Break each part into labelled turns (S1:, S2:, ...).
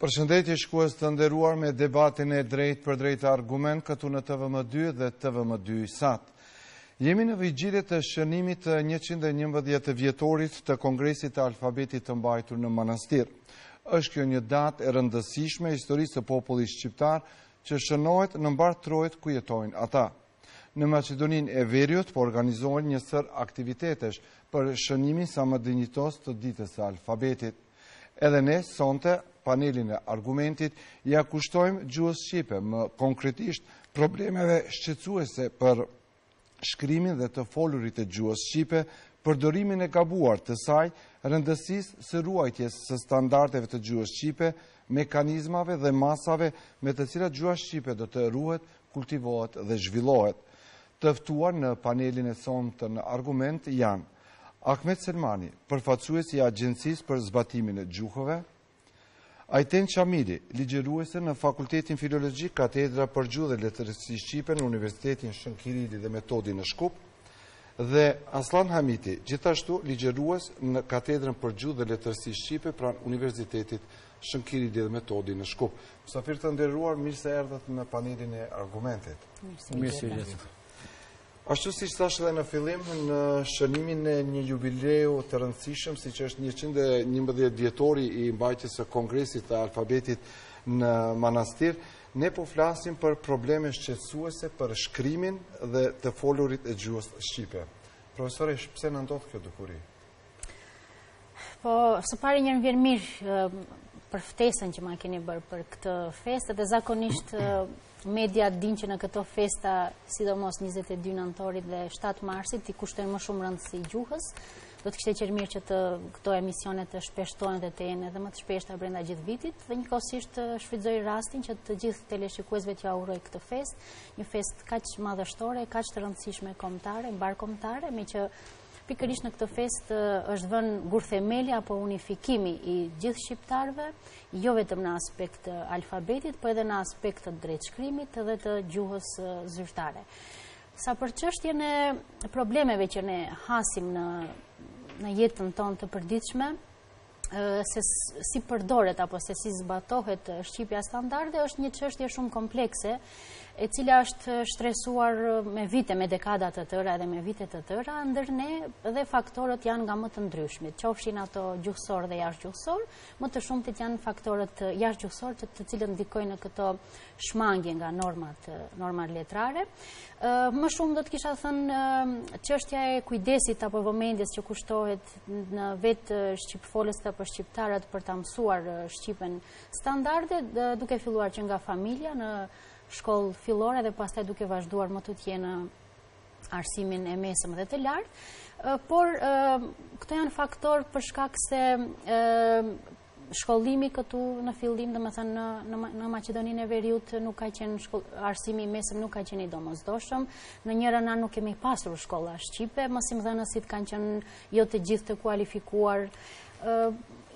S1: Përshëndetje shikues të nderuar me debatin e drejtpërdrejtë Argument këtu në TVM2 dhe TVM2 sat. Jemi në vigjilje të shënimit të 111-vjetorit të Kongresit të Alfabetit të mbajtur në Manastir. Është kjo një datë e rëndësishme e historisë së popullit shqiptar që shënohet në mbarë trojet ku jetojnë ata. Në Maqedoninë e Veriut po organizohen një sërë aktivitetesh për shënimin sa më dinjitos të ditës së alfabetit. Edhe ne, sonte, panelin e argumentit, ia kushtojmë gjuhës Shqipe më konkretisht problemeve shqetësuese për shkrimin dhe të folurit e gjuhës Shqipe, përdorimin e gabuar të saj, rëndësisë së ruajtjes së standardeve të gjuhës Shqipe, mekanizmave dhe masave me të cilat gjuha shqipe do të ruhet kultivohet dhe zhvillohet. Të ftuar në panelin e sontëm në argument janë Ahmet Selmani, përfaqësues i Agjencisë për Zbatimin e Gjuhëve, Ajten Qamili, ligjëruese në Fakultetin Filologjik, Katedra për Gjuhë dhe Letërsi Shqipe në Universitetin Shën Kirili dhe Metodi në Shkup, dhe Aslan Hamiti, gjithashtu ligjërues në Katedrën për Gjuhë dhe Letërsi Shqipe pranë Universitetit Shën Kirili dhe Metodi në Shkup. Mysafirë të nderuar, mirë se erdhët në panelin e argumentit.
S2: Mirë se ju gjetëm.
S1: Ashtu siç thashë dhe në fillim, në shënimin e një jubileu të rëndësishëm, siç është 111-vjetori i mbajtjes së kongresit të alfabetit në manastir, ne po flasim për probleme shqetësuese për shkrimin dhe të folurit e gjuhës Shqipe. Profesoreshë, pse na ndodh kjo dukuri?
S3: Po, së pari më vjen mirë për ftesën që ma keni bërë për këtë festë, dhe zakonisht mediat dinë që në këto festa, sidomos 22 nëntorit dhe 7 marsit, t'i kushtojnë më shumë rëndësi gjuhës, do të kishte qenë mirë që këto emisione të shpeshtohen dhe të jenë edhe më të shpeshta brenda gjithë vitit, dhe njëkohësisht shfrytëzoj rastin që të gjithë teleshikuesve t'ua uroj këtë festë, një festë kaq madhështore, kaq të rëndësishme kombëtare, mbarëkombëtare, meqë Pikërisht në këtë festë është vënë gurthemeli apo unifikimi i gjithë shqiptarëve, jo vetëm në aspekt alfabetit, po edhe në aspekt të drejtshkrimit dhe të gjuhës zyrtare. Sa për çështjen e problemeve që ne hasim në në jetën tonë të përditshme, se si përdoret apo se si zbatohet Shqipja standarde, është një çështje shumë komplekse, e cila është shtresuar me vite, me dekada të tëra edhe me vite të tëra, ndër ne dhe faktorët janë nga më të ndryshmit, qofshin ato gjuhësorë dhe jashtëgjuhësorë, më të shumtit janë faktorët jashtëgjuhësorë që të cilët ndikojnë në këto shmangje nga normat, normat letrare. Më shumë do të kisha thënë çështja e kujdesit apo vëmendjes që kushtohet nga vetë shqipfolësit apo shqiptarët për ta mësuar shqipen standarde, duke filluar që nga familja në shkollë fillore dhe pastaj duke vazhduar më tutje në arsimin e mesëm dhe të lartë. Por, këto janë faktorë për shkak se shkollimi këtu në fillim, domethënë në Maqedoninë e Veriut nuk ka qenë arsimi i mesëm nuk ka qenë i domosdoshëm, në njërën anë nuk kemi pasur shkolla shqipe, mësimdhënësit kanë qenë jo të gjithë të kualifikuar,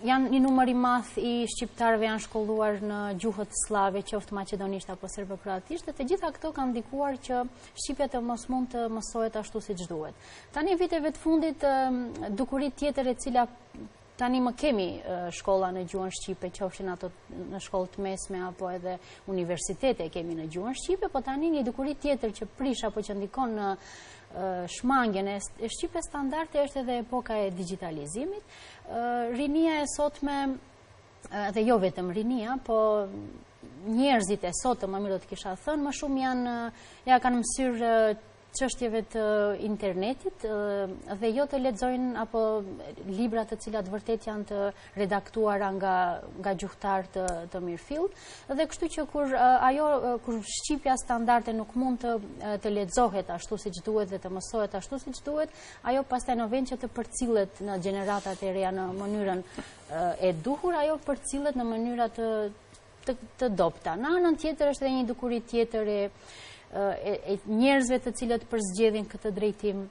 S3: janë një numër i madh i shqiptarëve janë shkolluar në gjuhët sllave, qoftë maqedonisht apo serbokroatisht, dhe të gjitha këto kanë ndikuar që shqipja të mos mund të mësohet ashtu siç duhet. Tani viteve të fundit, dukuri tjetër e cila Tani më kemi shkolla në gjuhën shqipe, qofshin ato shkolla të mesme, apo edhe universitete kemi në gjuhën shqipe, po tani një dukuri tjetër që prish apo që ndikon në shmangien e shqipes standarde është edhe epoka e digjitalizimit. Rinia e sotme, dhe jo vetëm rinia, po njerëzit e sotëm, më mirë do të kisha thënë, më shumë janë, ia kanë mësyrë çështjeve të internetit dhe jo të lexojnë apo libra të cilat vërtet janë të redaktuara nga nga gjuhëtarë të të mirëfilltë dhe kështu që kur ajo kur shqipja standarde nuk mund të të lexohet ashtu siç duhet dhe të mësohet ashtu siç duhet, ajo pastaj në vend që të përcillet në gjeneratat e reja në mënyrën e duhur, ajo përcillet në mënyra të të dobëta. Në anën tjetër është edhe një dukuri tjetër e njerëzve të cilët përzgjedhin këtë drejtim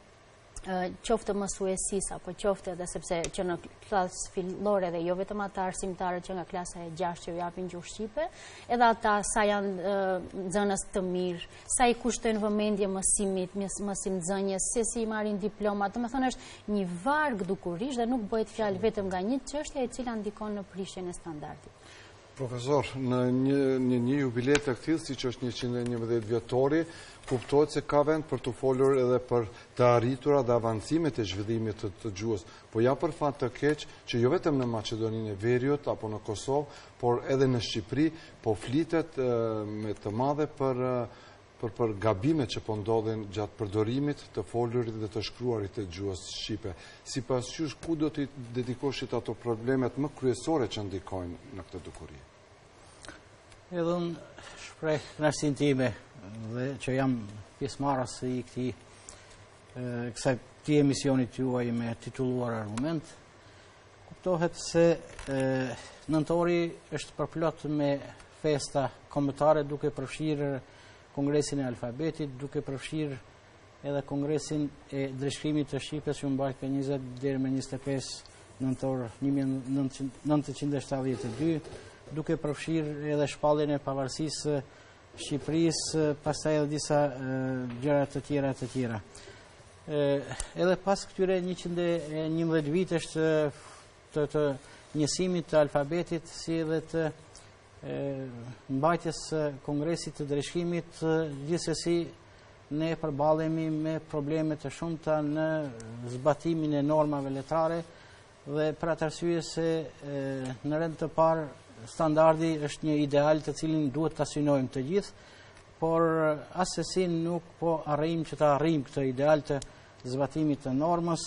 S3: qoftë mësuesisë, apo qoftë edhe sepse që në klasë fillore dhe jo vetëm ata arsimtarë që nga klasa e gjashtë që u japin gjuhë shqipe, edhe ata sa janë nxënës të mirë, sa i kushtojnë vëmendje mësimit, mësimnxënies, se si i marrin diplomat, domethënë është një varg dukurish dhe nuk bëhet fjalë vetëm nga një çështje e cila ndikon në prishjen e standardit.
S1: Profesor, në një një një jubile të këtillë, siç është njëqindenjëmbëdhjetë vjetori, kuptohet se ka vend për të folur edhe për të arritura dhe avancimet e zhvillimit të të gjuhës. Po ja për fat të keq që jo vetëm në Maqedoninë e Veriut apo në Kosovë, por edhe në Shqipëri, po flitet me të madhe për për për gabimet që po ndodhin gjatë përdorimit të folurit dhe të shkruarit të gjuhës shqipe. Sipas jush, ku do t'i dedikoshit ato problemet më kryesore që ndikojnë në këtë dukuri?
S2: Edhe unë shpreh kënaqësinë time dhe që jam pjesëmarrës i këtij kësaj këtij emisioni tuaj me titull Argument. Kuptohet se nëntori është përplot me festa kombëtare duke përfshirë Kongresin e Alfabetit, duke përfshirë edhe Kongresin e Drejtshkrimit të Shqipes që u mbajt prej 20 deri me 25 nëntor 1972, duke përfshirë edhe shpalljen e pavarësisë së Shqipërisë, pastaj edhe disa gjëra të tjera të tjera. Edhe pas këtyre 111 vitesh të të njësimit të alfabetit si edhe të mbajtjes së kongresit të drejtshkrimit gjithsesi ne përballemi me probleme të shumta në zbatimin e normave letrare dhe për atë arsye se në rend të parë standardi është një ideal të cilin duhet ta synojmë të gjithë por assesi nuk po arrijmë që ta arrijmë këtë ideal të zbatimit të normës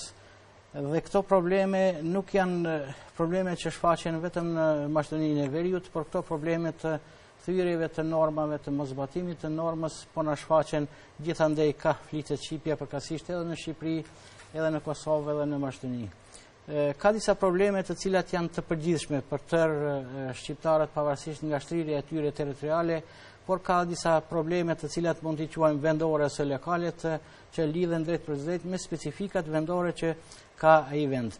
S2: Dhe këto probleme nuk janë probleme që shfaqen vetëm në Maqedoninë e Veriut, por këto probleme të thyrjeve të normave të moszbatimit të normës po na shfaqen gjithandej ka flitet shqipja përkasisht edhe në Shqipëri, edhe në Kosovë, edhe në Maqedoni. Ka disa probleme të cilat janë të përgjithshme për tërë shqiptarët pavarësisht nga shtrirja e tyre territoriale, por ka disa probleme të cilat mund t'i quajmë vendore ose lokale që që lidhen drejtpërdrejt me specifikat vendore që ka ai vend.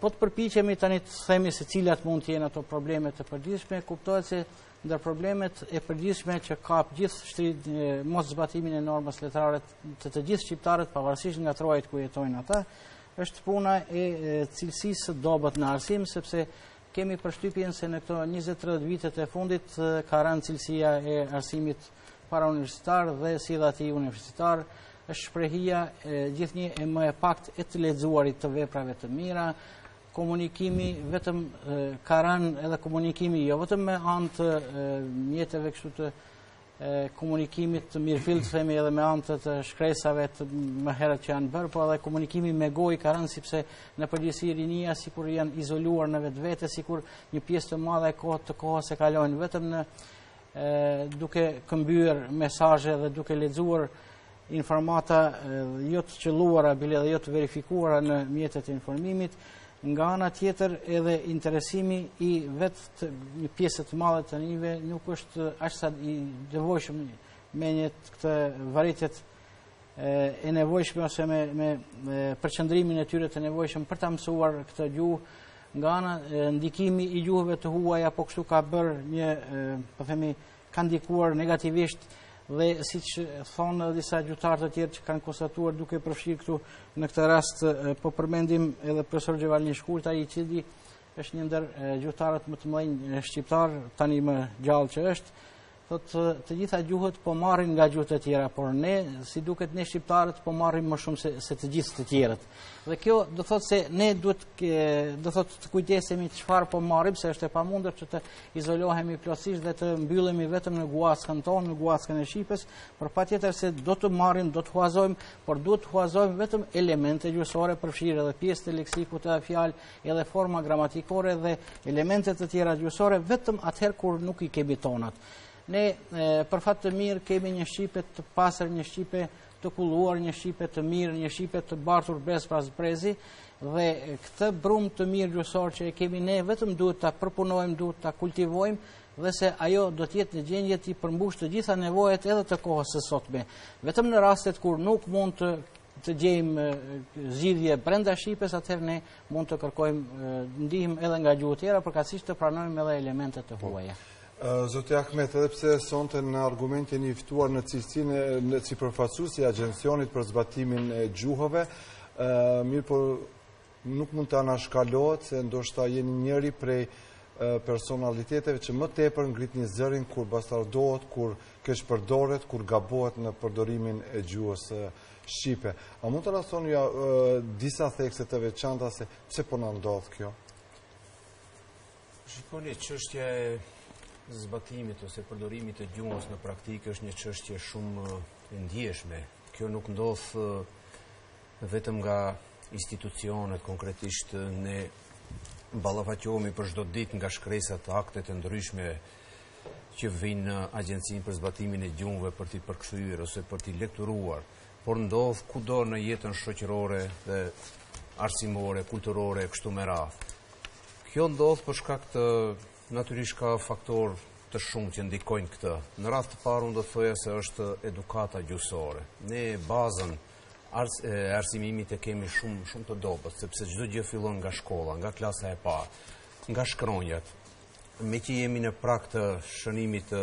S2: Po të përpiqemi tani të themi se cilat mund të jenë ato probleme të përgjithshme, kuptohet se ndër problemet e përgjithshme që ka gjithë shtrit moszbatimin e normës letrare te të gjithë shqiptarët pavarësisht nga trojet ku jetojnë ata, është puna e cilësisë së dobët në arsim sepse Kemi përshtypjen se në këto njëzet tridhjetë vitet e fundit ka rënë cilësia e arsimit parauniversitar dhe si dhe atij universitar, është shprehia gjithnjë e më e paktë e të lexuarit të veprave të mira, komunikimi vetëm ka rënë edhe komunikimi jo vetëm me anë të mjeteve kështu të komunikimit të mirëfilltë, themi edhe me anë të shkresave të më herët që janë bërë, po edhe komunikimi me gojë ka rënë sepse në përgjithësi rinia sikur janë izoluar në vetvete, sikur një pjesë të madhe e kohës të kohës e kalojnë vetëm në duke këmbyer mesazhe dhe duke lexuar informata jo të qëlluara bile dhe jo të verifikuara në mjetet e informimit, nga ana tjetër edhe interesimi i vetë të një pjese të madhe të rinjve nuk është aq sa i nevojshëm me një këtë varitet e nevojshme ose me, me, përqëndrimin e tyre të nevojshëm për të mësuar këtë gjuhë nga ana ndikimi i gjuhëve të huaja po kështu ka bërë një, po themi, ka ndikuar negativisht dhe siç thonë edhe disa gjuhëtarë të tjerë që kanë konstatuar duke përfshirë këtu në këtë rast po përmendim edhe profesor Gjovalin Shkurtaj i cili është një ndër gjuhëtarët më të mëdhenj shqiptarë tanimë gjallë që është thotë të gjitha gjuhët po marrin nga gjuhët e tjera por ne si duket ne shqiptarët po marrim më shumë se, se të gjithë të tjerët Dhe kjo do thotë se ne duhet do thotë të kujdesemi çfarë po marrim se është e pamundur që të izolohemi plotësisht dhe të mbyllemi vetëm në guaskën tonë, në guaskën e shqipes, por patjetër se do të marrim, do të huazojmë, por duhet të huazojmë vetëm elemente gjuhësore përfshirë edhe pjesë të leksikut, fjalë, edhe forma gramatikore dhe elemente të tjera gjuhësore vetëm atëherë kur nuk i kemi tonat. Ne për fat të mirë kemi një shqipe të pastër, një shqipe të kulluar, një shqipe të mirë, një shqipe të bartur brez pas brezi, dhe këtë brumë të mirë gjuhësor që e kemi ne, vetëm duhet ta përpunojmë, duhet ta kultivojmë, dhe se ajo do të jetë në gjendje t'i përmbushë të gjitha nevojat edhe të kohës së sotme. Vetëm në rastet kur nuk mund të gjejmë zgjidhje brenda shqipes, atëherë ne mund të kërkojmë ndihmë edhe nga gjuhë tjera, përkatësisht të pranojmë edhe elemente të huaja.
S1: Zoti Ahmet, edhe pse sonte në Argument jeni ftuar në cilësinë si përfaqësues i Agjencionit për zbatimin e gjuhëve, mirëpo nuk mund të anashkalohet se ndoshta jeni njëri prej personaliteteve që më tepër ngritni zërin kur bastardohet, kur keqpërdoret, kur gabohet në përdorimin e gjuhës shqipe. A mund të na thoni disa thekse të veçanta se pse po na ndodh kjo?
S4: Shikoni, çështja e zbatimit ose përdorimit të gjuhës në praktikë është një çështje shumë e ndjeshme. Kjo nuk ndodh vetëm nga institucionet, konkretisht ne ballafaqohemi për çdo ditë nga shkresat, aktet e ndryshme që vijnë në Agjencinë për zbatimin e gjuhëve për t'i përkthyer ose për t'i lekturuar, por ndodh kudo në jetën shoqërore dhe arsimore, kulturore, kështu me radhë. Kjo ndodh për shkak të natyrisht ka faktorë të shumtë që ndikojnë këtë. Në radhë të parë, unë do të thoja se është edukata gjuhësore. Ne bazën e arsimimit e kemi shumë, shumë të dobët, sepse çdo gjë fillon nga shkolla, nga klasa e parë, nga shkronjat. Meqë jemi në prag të shënimit të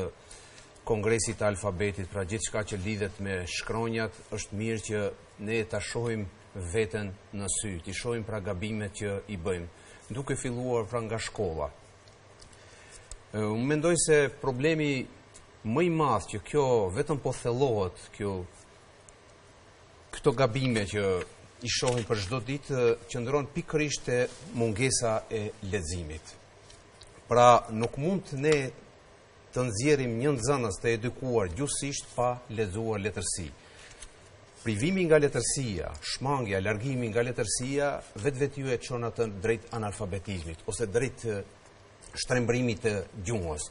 S4: kongresit të alfabetit, pra gjithçka që lidhet me shkronjat, është mirë që ne ta shohim veten në sy, t'i shohim pra gabimet që i bëjmë, duke filluar pra nga shkolla. Unë mendoj se problemi më i madh që kjo vetëm po thellohet, kjo këto gabime që i shohim për çdo ditë qëndron pikërisht te mungesa e leximit. Pra nuk mund ne të nxjerrim një nxënës të edukuar gjuhësisht pa lexuar letërsi. Privimi nga letërsia, shmangja, largimi nga letërsia, vetvetiu e çon atë drejt analfabetizmit, ose drejt shtrembërimit të gjuhës.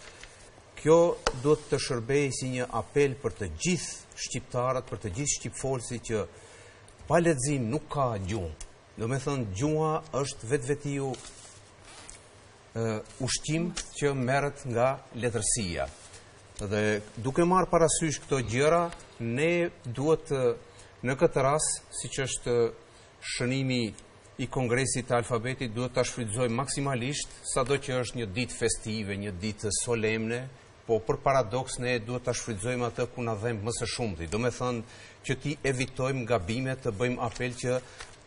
S4: Kjo duhet të shërbejë si një apel për të gjithë shqiptarët, për të gjithë shqipfolësit që pa lexim nuk ka gjuhë. Domethënë, gjuha është vetvetiu ushqim që merret nga letërsia. Dhe duke marrë parasysh këto gjëra, ne duhet në këtë rast, siç është shënimi i Kongresit të Alfabetit, duhet ta shfrytëzojmë maksimalisht, sado që është një ditë festive, një ditë solemne, Po për paradoks ne duhet ta shfrytëzojmë atë ku na dhemb më së shumti. Domethënë që t'i evitojmë gabimet të bëjmë apel që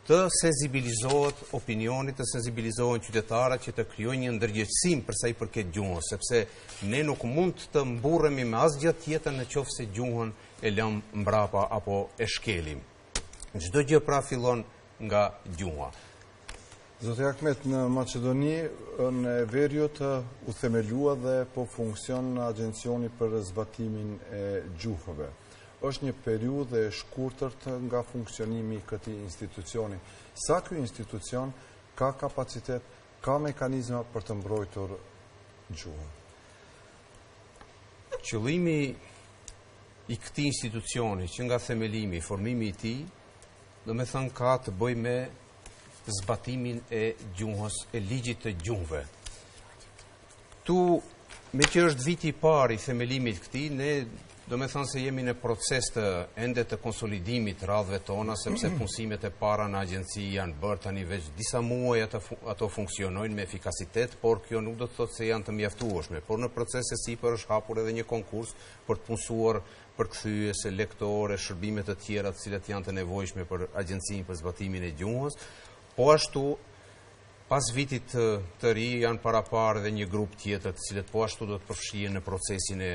S4: të sensibilizohet opinioni,, të sensibilizohen qytetarët që të krijojnë një ndërgjegjësim për sa i përket gjuhën, sepse ne nuk mund të mburremi me asgjë tjetër në qoftë se gjuhën e lëmë mbrapa apo e shkelim. Çdo gjë pra fillon nga gjuha.
S1: Zoti Ahmet, në Maqedoninë e Veriut u themelua dhe po funksionon agjencioni për zbatimin e gjuhëve. Është një periudhë e shkurtërt nga funksionimi i këtij institucioni. Sa ky institucion ka kapacitet, ka mekanizma për të mbrojtur gjuhën?
S4: Qëllimi i këtij institucioni që nga themelimi, formimi i tij, domethënë ka të bëjë me zbatimin e gjuhës, e ligjit të gjuhëve. Këtu, meqë është viti i parë i themelimit këtij, ne domethënë se jemi në proces të, ende të konsolidimit radhëve tona, sepse punësimet e para në agjenci janë bërë tanimë veç disa muaj ato funksionojnë me efikasitet, por kjo nuk do të thotë se janë të mjaftueshme. Por në proces e sipër është hapur edhe një konkurs, për të punësuar përkthyes e lektorë e shërbime të tjera të cilat janë të nevojshme për agjencinë për zbatimin e gjuhës. Po ashtu, pas vitit të ri janë paraparë edhe një grup tjetër të cilat po ashtu do të përfshihen në procesin e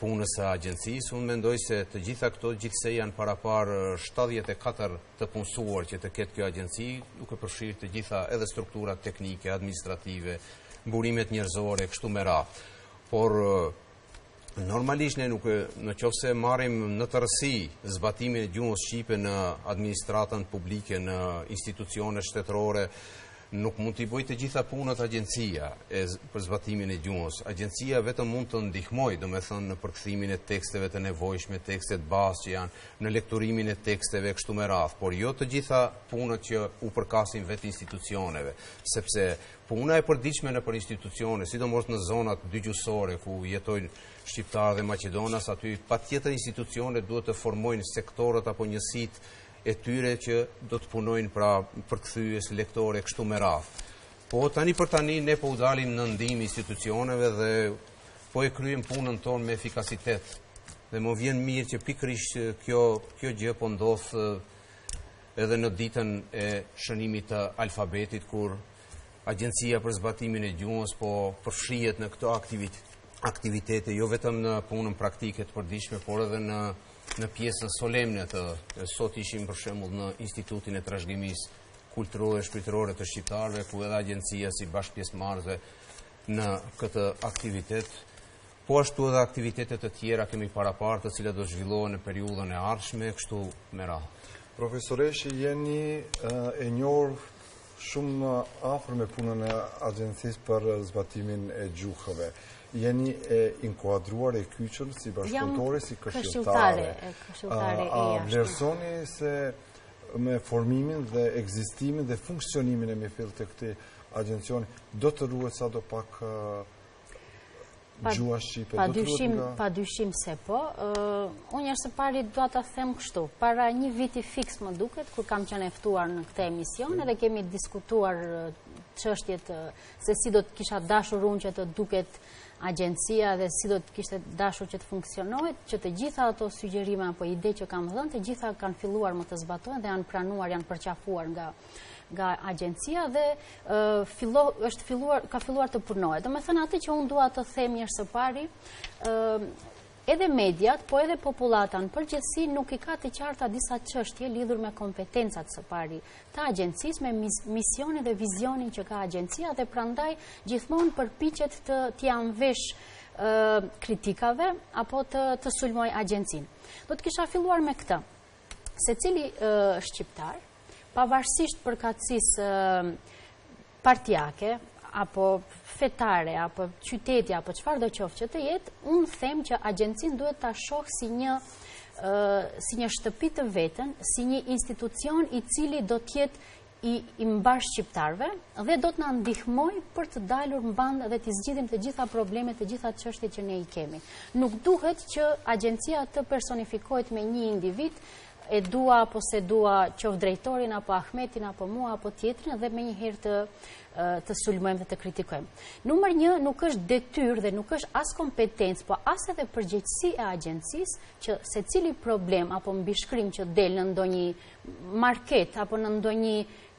S4: punës së agjencisë. Unë mendoj se të gjitha këto gjithsej janë paraparë 74 të punësuar që të ketë kjo agjenci, duke përfshirë të gjitha edhe strukturat teknike, administrative, burimet njerëzore, kështu me radhë. Por Normalisht ne nuk në qoftë se marrim në tërësi zbatimin e gjuhës shqipe në administratën publike, në institucionet shtetërore, nuk mund t'i bëjë të gjitha punët agjencia për zbatimin e gjuhës. Agjencia vetëm mund të ndihmojë, domethënë, në përkthimin e teksteve të nevojshme, tekstet bazë që janë, në lekturimin e teksteve, kështu me radhë, por jo të gjitha punët që u përkasin vetë institucioneve, sepse Puna e përditshme nëpër institucione, sidomos në zonat dygjuhësore ku jetojnë shqiptarë dhe maqedonas, aty patjetër institucionet duhet të formojnë sektorët apo njësitë e tyre që do të punojnë pra, përkthyes, lektorë e kështu me radhë. Po tani për tani ne po u dalim në ndihmë institucioneve dhe po e kryejmë punën tonë me efikasitet. Dhe më vjen mirë që pikërisht kjo kjo gjë po ndodh Edhe në ditën e shënimit të alfabetit, kur Agjencia për Zbatimin e Gjuhës po përfshihet në këto aktivitete, jo vetëm në punën praktike të përditshme, por edhe në në pjesën solemne të sot ishim për shembull në Institutin e Trashëgimisë Kulturore e Shpirtërore të Shqiptarëve, ku edhe agjencia si bashkëpjesëmarrëse në këtë aktivitet Po ashtu edhe aktivitete të tjera kemi paraparë të cilat do të zhvillohen në periudhën e ardhshme, kështu me radhë.
S1: Profesoreshë, jeni e njohur shumë afër me punën e agjencisë për zbatimin e gjuhëve. Jeni e inkuadruar e kyçur si bashkëpunëtore, si këshilltare. A vlerësoni se me formimin dhe ekzistimin dhe funksionimin e mirëfilltë të këtij agjencioni, do të ruhet sadopak gjuha shqipe do të ruhet nga...
S3: Pa dyshim se po. Unë ja së pari dua të them kështu. Para një viti fiks më duket, kur kam qenë e ftuar në këtë emision, edhe kemi diskutuar çështjet se si do të kisha dashur unë që të duket agjencia dhe si do të kishte dashur që të funksionohet, që të gjitha ato sugjerime apo ide që kam dhënë, të gjitha kanë filluar më të zbatohen dhe janë pranuar, janë përqafuar nga nga agjencia dhe ka filluar të punohet. Domethënë atë që unë dua të them është së pari, edhe mediat, po edhe popullata në përgjithësi nuk i ka të qarta disa çështje lidhur me kompetencat së pari të agjencisë me misionin dhe vizionin që ka agjencia dhe prandaj gjithmonë përpiqet t'ia mveshë kritikave apo të sulmojë agjencinë. Do të kisha filluar me këtë, secili shqiptar, Pavarësisht përkatësisë partiake, apo fetare, apo qyteti, apo çfarëdo qoftë që të jetë, unë them që agjencinë duhet ta shohë si një si një shtëpi të veten, si një institucion i cili do të jetë i, i mbarë shqiptarëve dhe do të na ndihmojë për të dalur mbanë dhe t'i zgjidhim të gjitha problemet, të gjitha çështjet që ne i kemi. Nuk duhet që agjencia të personifikohet me një individ e dua apo s'e dua qoftë drejtorin apo Ahmetin apo mua apo tjetrin dhe menjëherë të të sulmojmë dhe të kritikojmë. Numër një nuk është detyrë dhe nuk është as kompetencë, po as edhe përgjegjësi e agjencisë që secili problem apo mbishkrim që del në ndonjë market apo në ndonjë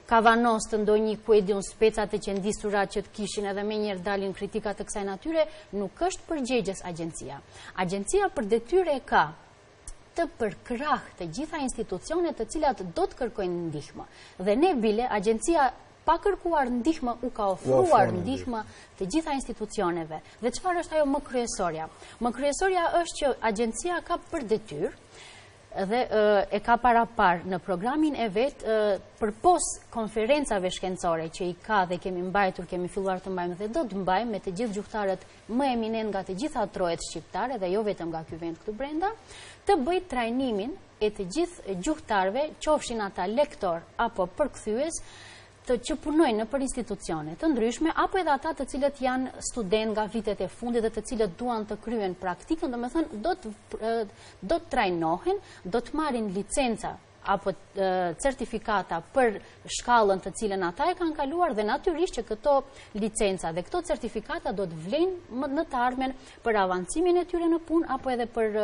S3: kavanoz të ndonjë ku e di unë specat e qëndisura që të kishin edhe menjëherë dalin kritika të kësaj natyre, nuk është përgjegjëse agjencia. Agjencia për detyrë e ka të përkrahë të gjitha institucionet të cilat do të kërkojnë ndihmë. Dhe ne bile, agjencia pa kërkuar ndihmë u ka ofruar ndihmë të gjitha institucioneve. Dhe çfarë është ajo më kryesorja? Më kryesorja është që agjencia ka për detyrë dhe e ka paraparë në programin e vet përpos konferencave shkencore që i ka dhe kemi mbajtur, kemi filluar të mbajmë dhe do të mbajmë me të gjithë gjuhëtarët më eminentë nga të gjitha trojet shqiptare dhe jo vetëm nga ky vend këtu brenda, të bëjë trajnimin e të gjithë gjuhëtarëve, qofshin ata lektorë apo përkthyes, që punojnë nëpër institucione të ndryshme, apo edhe ata të cilët janë studentë nga vitet e fundit dhe të cilët duan të kryejnë praktikën, domethënë, do të trajnohen, do të marrin licenca apo certifikata për shkallën të cilën ata e kanë kaluar dhe natyrisht që këto licenca dhe këto certifikata do të vlejnë në të ardhmen për avancimin e tyre në punë apo edhe për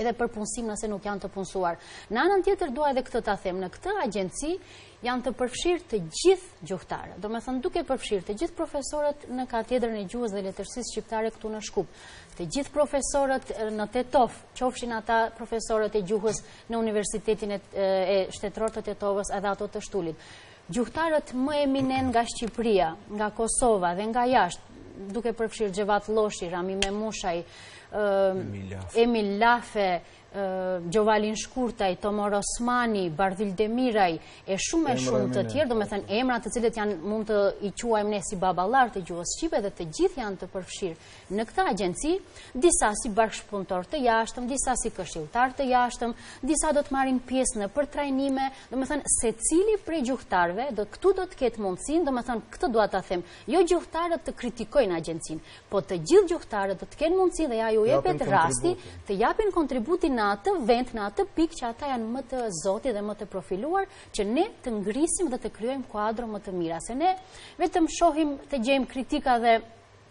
S3: edhe për punësim nëse nuk janë të punësuar. Në anën tjetër dua edhe këtë ta them, në këtë agjenci janë të përfshirë të gjithë gjuhëtarët. Domethënë duke përfshirë të gjithë profesorët në katedrën e gjuhës dhe letërsisë shqiptare këtu në Shkup, të gjithë profesorët në Tetovë, qofshin ata profesorët e gjuhës në Universitetin Shtetëror të Tetovës edhe ato të Shtulit. Gjuhëtarët më eminentë nga Shqipëria, nga Kosova dhe nga jashtë, duke përfshirë Xhevat Lloshi, Rami Memushaj, Emil Lafe, Gjovalin Shkurtaj, Tomor Osmani, Bardhyl Demiraj, e shumë e shumë të tjerë, domethënë emra të cilët janë mund t'i quajmë ne si baballarë të gjuhës shqipe dhe të gjithë janë të përfshirë. në këtë agjenci, disa si bashkëpunëtorë të jashtëm, disa si këshilltarë të jashtëm, disa do të marrin pjesë nëpër trajnime, domethënë, secili prej gjuhëtarëve, do këtu do të ketë mundësinë, domethënë, këtë dua ta them, jo gjuhëtarët të kritikojnë agjencinë, po të gjithë gjuhëtarët do të kenë mundësinë dhe ja ju jepet rasti, të japin kontributin në atë vend, në atë pikë që ata janë më të zoti dhe më të profiluar, që ne të ngrisim dhe të krijojmë kuadro më të mira, se ne vetëm shohim të gjejmë kritika dhe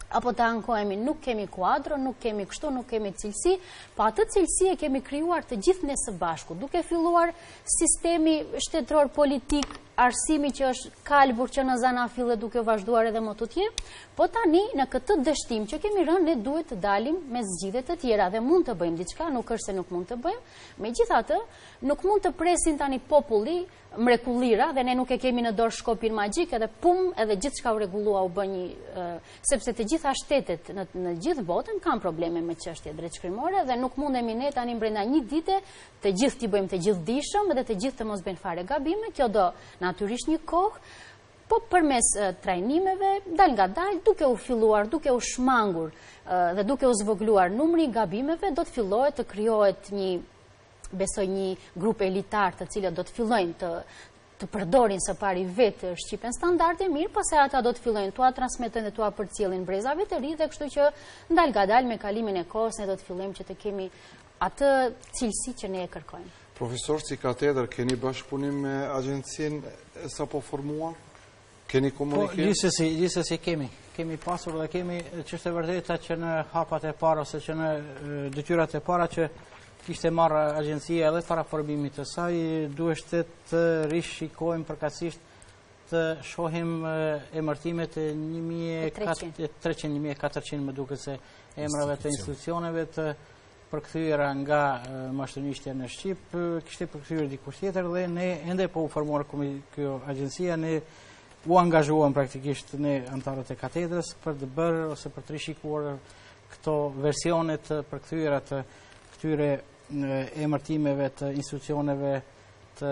S3: apo të ankohemi nuk kemi kuadro, nuk kemi kështu, nuk kemi cilësi, po atë cilësi e kemi krijuar të gjithë ne së bashku, duke filluar sistemi shtetëror politik, arsimi që është kalbur që në zanafillë duke vazhduar edhe më tutje, po tani në këtë dështim që kemi rënë, ne duhet të dalim me zgjidhje të tjera dhe mund të bëjmë diçka, nuk është se nuk mund të bëjmë, megjithatë, nuk mund të presin tani populli mrekullira dhe ne nuk e kemi në dorë shkopin magjik edhe pum edhe gjithçka u rregullua u bë, sepse të gjitha shtetet në gjithë botën kanë probleme me çështje drejtshkrimore dhe nuk mundemi ne tani mbrenda një dite të gjithë t'i bëjmë të gjithëdijshëm dhe të gjithë të mos bëjnë fare gabime kjo do natyrisht një kohë po përmes trajnimeve, dalëngadalë, duke u filluar, duke u shmangur dhe duke u zvogluar numri i gabimeve, do të fillohet të krijohet një besoj një grup elitar të cilët do të fillojnë të të përdorin së pari vetë shqipen standarde mirë, pastaj ata do të fillojnë t'ua transmetojnë dhe t'ua përcjellin brezave të rinj dhe kështu që dalëngadalë me kalimin e kohës, ne do të fillojmë që të kemi atë cilësi që ne e kërkojmë.
S1: Profesor, si katedër, keni bashkëpunim me agjencinë e sapoformuar? Keni komunikim?
S2: Po, gjithsesi, gjithsesi kemi. Kemi pasur dhe kemi ç'është e vërteta që në hapat e para, ose që në detyrat e para që kishte marrë agjencia edhe para formimit të saj, duheshte të rishikojmë përkatësisht të shohim emërtimet e 1300-1400 më duket se emrave të institucioneve të përkthyera nga maqedonishtja në shqip, i kishte përkthyer dikush tjetër dhe ne ende pa u formuar kjo agjencia, ne u angazhuam praktikisht ne anëtarët e katedrës për të bërë ose për të rishikuar këto versione të përkthyera të këtyre emërtimeve të institucioneve të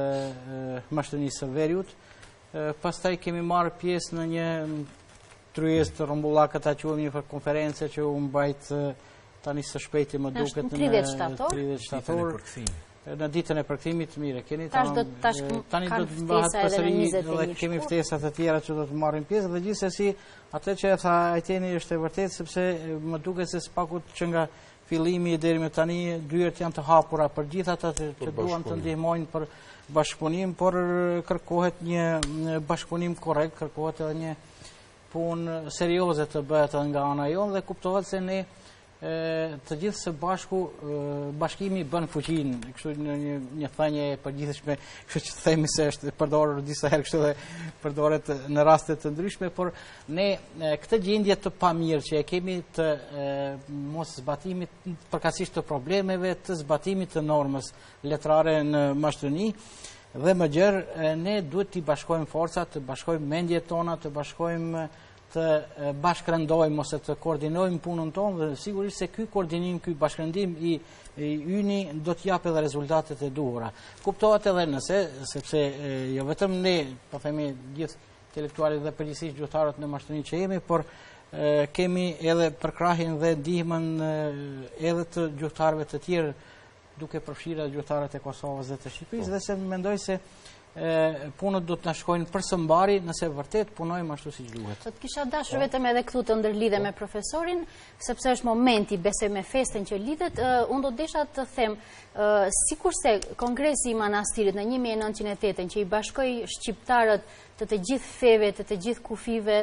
S2: Maqedonisë së Veriut. Pastaj kemi marrë pjesë në një Tryezë të rrumbullakët ta quajmë një konferencë që u mbajt tani së shpejti më duket
S3: në 30 shtator. 30 shtator.
S2: Në ditën e përkthimit, mirë, keni të amë... Tani do të mbahet përsëri dhe kemi ftesa të tjera që do të marrim pjesë dhe gjithsesi atë që e tha Ajteni është e vërtetë sepse më duket se së paku që nga fillimi e deri më tani dyert janë të hapura për gjithë ata që duan të ndihmojnë për bashkëpunim, por kërkohet një bashkëpunim korrekt, kërkohet edhe një punë serioze të bëhet nga ana jonë dhe kuptohet se ne të gjithë së bashku bashkimi bën fuqinë, kështu një një thënie e përgjithshme, kështu që themi se është përdorur disa herë kështu dhe përdoret në raste të ndryshme, por ne këtë gjendje të pamirë që e kemi të moszbatimit përkatësisht të problemeve, të zbatimit të normës, letrare në Maqedoni, dhe më gjerë, ne duhet të bashkojmë forcat, të bashkojmë mendjet tona, të bashkojmë të bashkërendojmë ose të koordinojmë punën tonë dhe sigurisht se ky koordinim, ky bashkërendim i yni do të japë edhe rezultatet e duhura. Kuptohet edhe nëse, sepse jo vetëm ne, po themi gjithë intelektualët dhe përgjithësisht gjuhëtarët në Maqedoni që jemi, por kemi edhe përkrahjen dhe ndihmën edhe të gjuhëtarëve të tjerë duke përfshirë gjuhëtarët e Kosovës dhe të Shqipërisë po. dhe se mendoj se punët do të na shkojnë për së mbari nëse vërtet punojmë ashtu siç duhet.
S3: Do të kisha dashur po. vetëm edhe këtu të ndërlidhem po. me profesorin, sepse është momenti besoj me festën që lidhet, unë do të desha të them sikurse Kongresi i Manastirit në 1908 që i bashkoi shqiptarët të të gjithë feve, të të gjithë kufive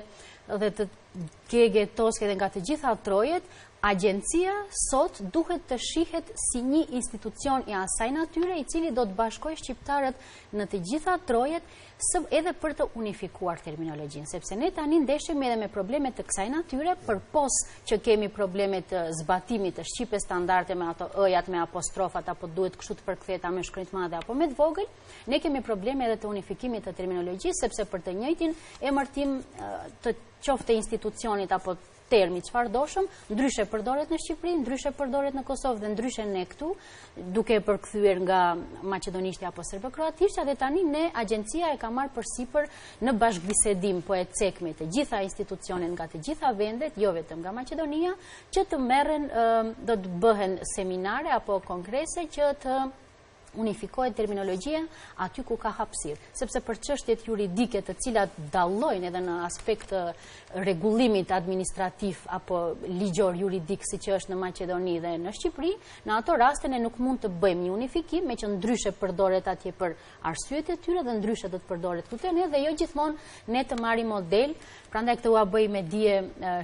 S3: dhe të gegë, toskë dhe nga të gjitha trojet, agjencia sot duhet të shihet si një institucion i asaj natyre i cili do të bashkojë shqiptarët në të gjitha trojet edhe për të unifikuar terminologjinë, sepse ne tani ndeshemi edhe me probleme të kësaj natyre përpos që kemi probleme të zbatimit të shqipes standarde me ato ë-jat, me apostrofat, apo duhet kështu të përkthehet, a me shkronjë të madhe, apo me të vogël, ne kemi probleme edhe të unifikimit të terminologjisë, sepse për të njëjtin emërtim të qoftë i institucionit apo termi të çfarëdoshëm, ndryshe përdoret në Shqipëri, ndryshe përdoret në Kosovë dhe ndryshe ne këtu, duke përkthyer nga maqedonishtja apo serbokroatishtja dhe tani ne agjencia e ka marrë përsipër në bashkëbisedim po e cek me të gjitha institucionet nga të gjitha vendet, jo vetëm nga Maqedonia, që të merren do të bëhen seminare apo kongrese që të unifikohet terminologjia aty ku ka hapësirë. Sepse për çështjet juridike të cilat dallojnë edhe në aspekt të rregullimit administrativ apo ligjor juridik siç është në Maqedoni dhe në Shqipëri, në ato raste ne nuk mund të bëjmë një unifikim meqë ndryshe përdoret atje për arsyet e tyre dhe ndryshe do të përdoret këtu te ne dhe jo gjithmonë ne të marrim model, prandaj këtë ua bëj me dije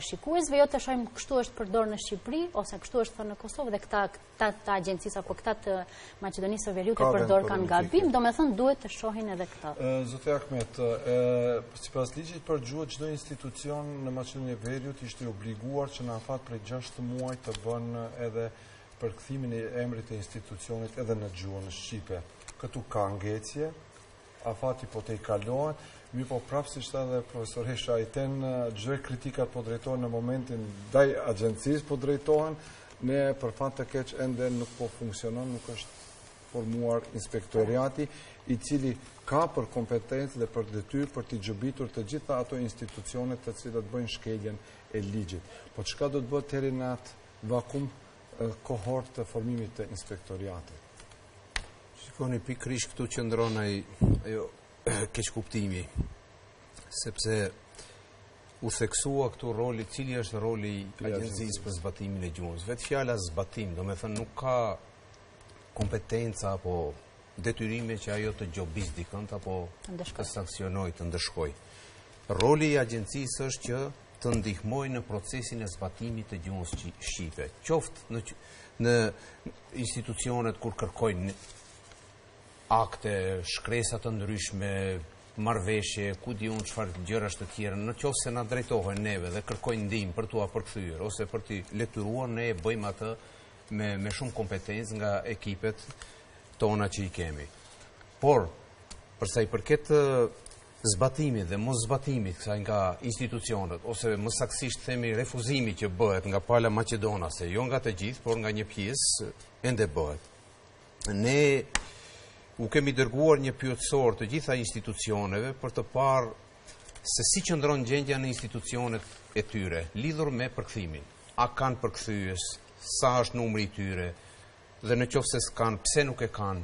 S3: shikuesve, jo të shohim kështu është përdor në Shqipëri ose kështu është thënë në Kosovë dhe këta të agjencisë apo këta të Maqedonisë së Veriut e përdor, e kanë gabim, domethënë duhet të shohin edhe këta.
S1: Zoti Ahmet, sipas ligjit për gjuhët, çdo institucion në Maqedoninë e Veriut ishte i obliguar që në afat prej 6 muaj të bëjë edhe përkthimin e emrit të institucionit edhe në gjuhën shqipe. Këtu ka ngecje, Afati po tejkalohet, mirëpo prapë siç tha edhe profesoresha Ajten, çdo kritikat po drejtohen në momentin ndaj agjencisë po drejtohen, ne për fat të keq ende nuk po funksionon, nuk është formuar inspektorati, i cili ka për kompetencë dhe për detyrë për t'i gjobitur të gjitha ato institucione të cilat bëjnë shkeljen e ligjit. Po çka do të bëhet deri n'at vakum kohor të formimit të inspektoratit?
S4: Shikoni pikërisht këtu qëndron ai ajo keqkuptimi sepse u theksua këtu roli, cili është roli i agjencisë për zbatimin e gjuhës. Vetë fjala zbatim, domethënë nuk ka kompetenca apo detyrime që ajo të gjobisë dikënd apo të sanksionojë, të ndëshkojë. Roli i agjencisë është që të ndihmojë në procesin e zbatimit të gjuhës shqipe. Qoftë në, në Institucionet kur kërkojnë akte, shkresa të ndryshme, marrëveshje, ku di unë çfarë gjërash të tjera, në qoftë se na drejtohen neve dhe kërkojnë ndihmë për t'ua përkthyer ose për t'i lekturuar, ne e bëjmë atë me me shumë kompetencë nga ekipet tona që i kemi. Por, për sa i përket zbatimit dhe moszbatimit të kësaj nga institucionet, ose më saktësisht të themi refuzimi që bëhet nga pala maqedonase, jo nga të gjithë, por nga një pjesë, ende bëhet. Ne u kemi dërguar një pyetësor të gjitha institucioneve për të parë se si qëndron gjendja në institucionet e tyre, lidhur me përkthimin. A kanë përkthyes, sa është numri i tyre, Dhe në qoftë se s'kanë, pse nuk e kanë?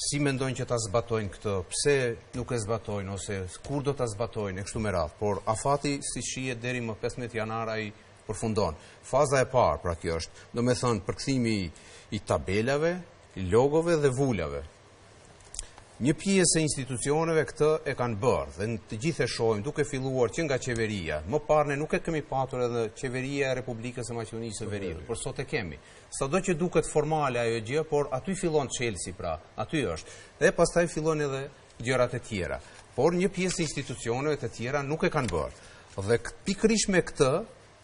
S4: Si mendojnë që ta zbatojnë këtë? Pse nuk e zbatojnë ose kur do ta zbatojnë e kështu me radhë? Por afati siç shihet deri më 15 janar ai përfundon. Faza e parë, pra kjo është, domethënë përkthimi i tabelave, logove dhe vulave. Një pjesë e institucioneve këtë e kanë bërë dhe ne të gjithë e shohim duke filluar që nga qeveria. Më parë ne nuk e kemi patur edhe qeveria e Republikës së Maqedonisë së Veriut, por sot e kemi. Sado që duket formale ajo gjë, por aty fillon çelësi pra, aty është. Dhe pastaj fillon edhe gjërat e tjera. Por një pjesë e institucioneve të tjera nuk e kanë bërë. Dhe pikërisht me këtë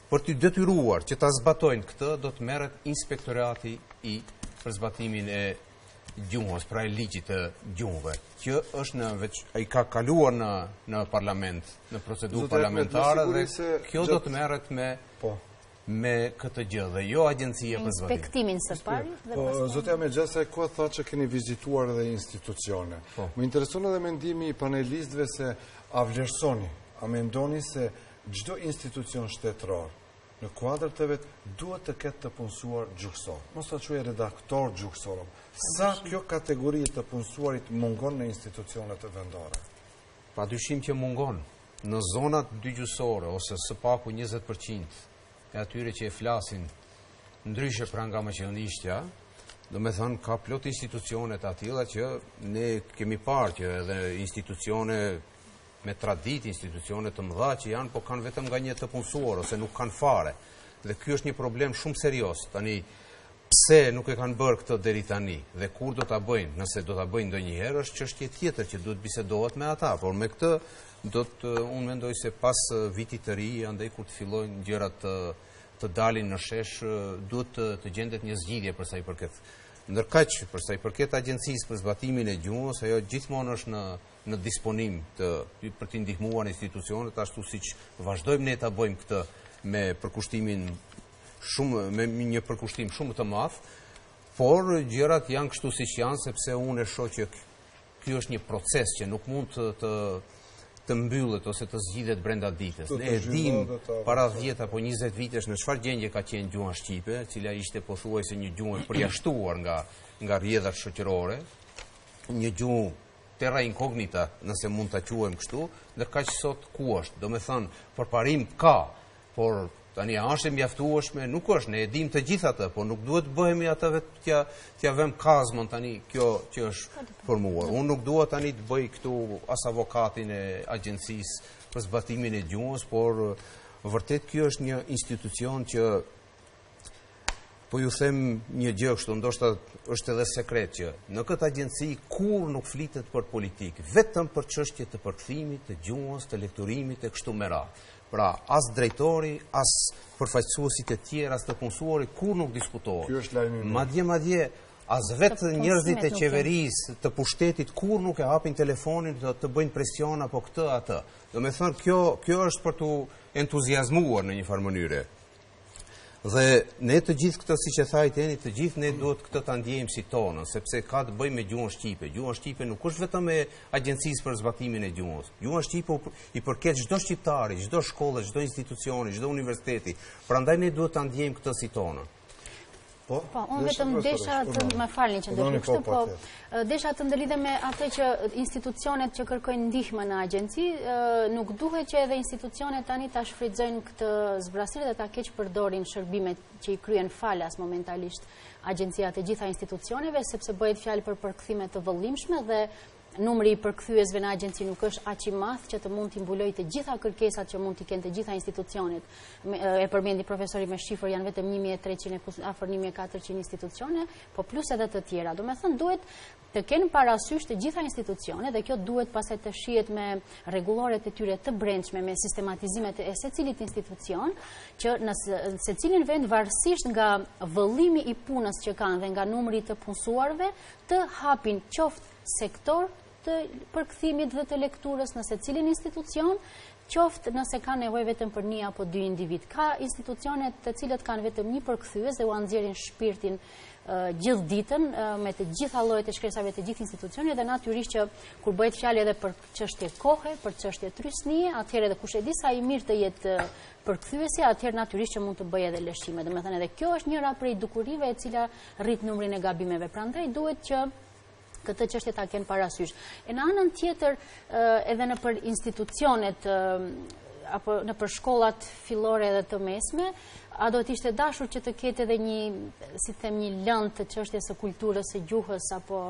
S4: për t'i detyruar që ta zbatojnë këtë do të merret inspektorati i për zbatimin e gjuhës, pra e ligjit të gjuhëve, që është në veç, e ka kaluar në, në parlament, në procedurë parlamentare, dhe se kjo do të merret me, po. me këtë gjë, dhe jo agjencia për zbatim.
S3: Inspektimin së pari
S1: dhe po, pas Zonja Mexhaz Hoxha tha që keni vizituar dhe institucione. Po. Më intereson edhe mendimi i panelistëve se a vlerësoni, a mendoni se çdo institucion shtetëror, Në kuadër të vet duhet të ketë të punësuar gjuhësor. Mos ta quaj redaktor gjuhësor. Sa kjo kategori e të punësuarit mungon në institucionet vendore?
S4: Pa dyshim që mungon në zonat dygjuhësore, ose së paku 20% e atyre që e flasin ndryshe pra nga maqedonishtja, domethënë ka plot institucione të atilla që ne kemi parë që edhe institucione me traditë, institucione të mëdha që janë, po kanë vetëm nga një të punësuar, ose nuk kanë fare. Dhe kjo është një problem shumë serioz. Tani, pse nuk e kanë bërë këtë deri tani, dhe kur do ta bëjnë, nëse do ta bëjnë ndonjëherë, është çështje tjetër që duhet të bisedohet me ata, por me këtë do të, unë mendoj se pas vitit të ri, andaj kur të fillojnë gjërat të dalin në shesh, duhet të gjendet një zgjidje përsa i përket. Ndërkaq, përsa i përket agjencisë për zbatimin e gjuhës, ajo gjithmonë është në në disponim për t'i ndihmuar institucionet, ashtu siç vazhdojmë ne ta bëjmë këtë me përkushtimin shumë, me një përkushtim shumë të madh, por gjërat janë kështu siç janë, sepse unë e shoh që kjo është një proces që nuk mund të të të mbyllet ose të zgjidhet brenda ditës. Ne e dim para 10 apo 20 vitesh në çfarë gjendje ka qenë gjuha shqipe, e cila ishte pothuajse një gjuhë e përjashtuar nga nga rrjedhat shoqërore, një gjuhë terra incognita, nëse mund ta quajmë kështu, ndërkaq sot ku është? Domethënë, përparim ka, por tani a është e mjaftueshme? Nuk është, ne e dimë të gjithë atë, por nuk duhet të bëhemi atë vetë t'ia t'ia vëmë kazmën tani kjo që është formuar. Unë nuk dua tani të bëj këtu as avokatin e agjencisë për zbatimin e gjuhës, por vërtet kjo është një institucion që Po ju them një gjë kështu, ndoshta është edhe sekret që në këtë agjenci kurrë nuk flitet për politikë, vetëm për çështje të përkthimit, të gjuhës, të lekturimit e kështu me radhë. Pra, as drejtori, as përfaqësuesit e tjerë, as të punësuarit kurrë nuk diskutohet.
S1: Ky është lajmi.
S4: Madje madje as vetë njerëzit e qeverisë, të pushtetit kurrë nuk e hapin telefonin të të bëjnë presion apo këtë atë. Domethënë kjo kjo është për t'u entuziazmuar në njëfarë mënyre. Dhe ne të gjithë këtë, siç e tha Iteni, të gjithë ne duhet këtë ta ndjejmë si tonën, sepse ka të bëjë me gjuhën shqipe. Gjuha shqipe nuk është vetëm e agjencisë për zbatimin e gjuhës. Gjuha shqipe i përket çdo shqiptari, çdo shkolle, çdo institucioni, çdo universiteti. Prandaj ne duhet ta ndjejmë këtë si tonën.
S3: Po, po unë vetëm desha të më falni që ndërhyj kështu, po, po desha të ndërlidhem me atë që institucionet që kërkojnë ndihmë në agjenci, nuk duhet që edhe institucionet tani ta shfrytëzojnë këtë zbrazëtirë dhe t'i keqpërdorin shërbimet që i kryen falas momentalisht agjencia të gjitha institucioneve, sepse bëhet fjalë për përkthime të vëllimshme dhe numri i përkthyesve në agjenci nuk është aq i madh që të mund t'i mbulojë të gjitha kërkesat që mund t'i kenë të gjitha institucionet. E përmendi profesori me shifër janë vetëm 1300 afër 1400 institucione, po plus edhe të tjera. Domethënë duhet të kenë parasysh të gjitha institucionet dhe kjo duhet pastaj të shihet me rregulloret e tyre të brendshme, me sistematizimet e secilit institucion, që në secilin vend varësisht nga vëllimi i punës që kanë dhe nga numri i të punësuarve, të hapin qoftë sektor të përkthimit dhe të lekturës në secilin institucion, qoftë nëse ka nevojë vetëm për një apo dy individë. Ka institucione të cilët kanë vetëm një përkthyes dhe ua nxjerrin shpirtin gjithë ditën me të gjitha llojet e shkresave të gjithë institucionit dhe natyrisht që kur bëhet fjalë edhe për çështje kohe, për çështje trysnie, atëherë edhe kushedi sa i mirë të jetë përkthyesi, atëherë natyrisht që mund të bëjë edhe lëshime. Domethënë edhe kjo është njëra prej dukurive e cila rrit numrin e gabimeve. Prandaj duhet që këtë çështje ta kenë parasysh. E në anën tjetër edhe nëpër institucionet apo nëpër shkollat fillore dhe të mesme, a do të ishte dashur që të ketë edhe një, si them, një lëndë të çështjes së kulturës së gjuhës apo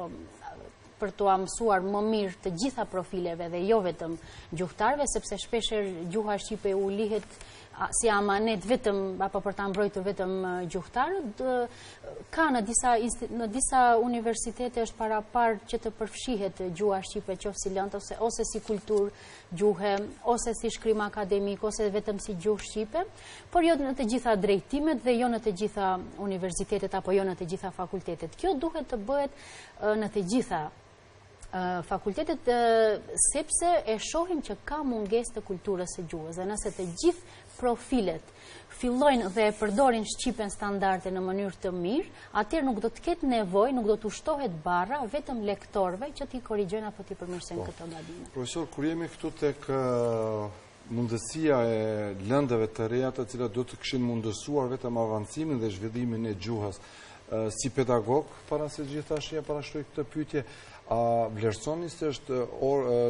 S3: për t'ua mësuar më mirë të gjitha profileve dhe jo vetëm gjuhëtarëve, sepse shpeshherë gjuha shqipe u lihet si amanet vetëm, apo për ta mbrojtur vetëm gjuhëtarët, ka në disa, në disa universitete është paraparë që të përfshihet gjuha shqipe qoftë si lëndë, ose, ose si kulturë gjuhe, ose si shkrim akademik, ose vetëm si gjuhë shqipe, por jo në të gjitha drejtimet dhe jo në të gjitha universitetet, apo jo në të gjitha fakultetet. Kjo duhet të bëhet në të gjitha fakultetet sepse e shohim që ka mungesë të kulturës së gjuhës dhe nëse të gjithë profilet fillojnë dhe e përdorin shqipen standarde në mënyrë të mirë, atëherë nuk do të ketë nevojë, nuk do t'u shtohet barra vetëm lektorëve që t'i korrigjojnë apo t'i përmirësojnë po këto gabime.
S1: Profesor, kur jemi këtu tek Mundësia e lëndëve të reja të cilat do të kishin mundësuar vetëm avancimin dhe zhvillimin e gjuhës. Si pedagog, para se gjithash e parashtroj këtë pyetje, a vlerësoni se është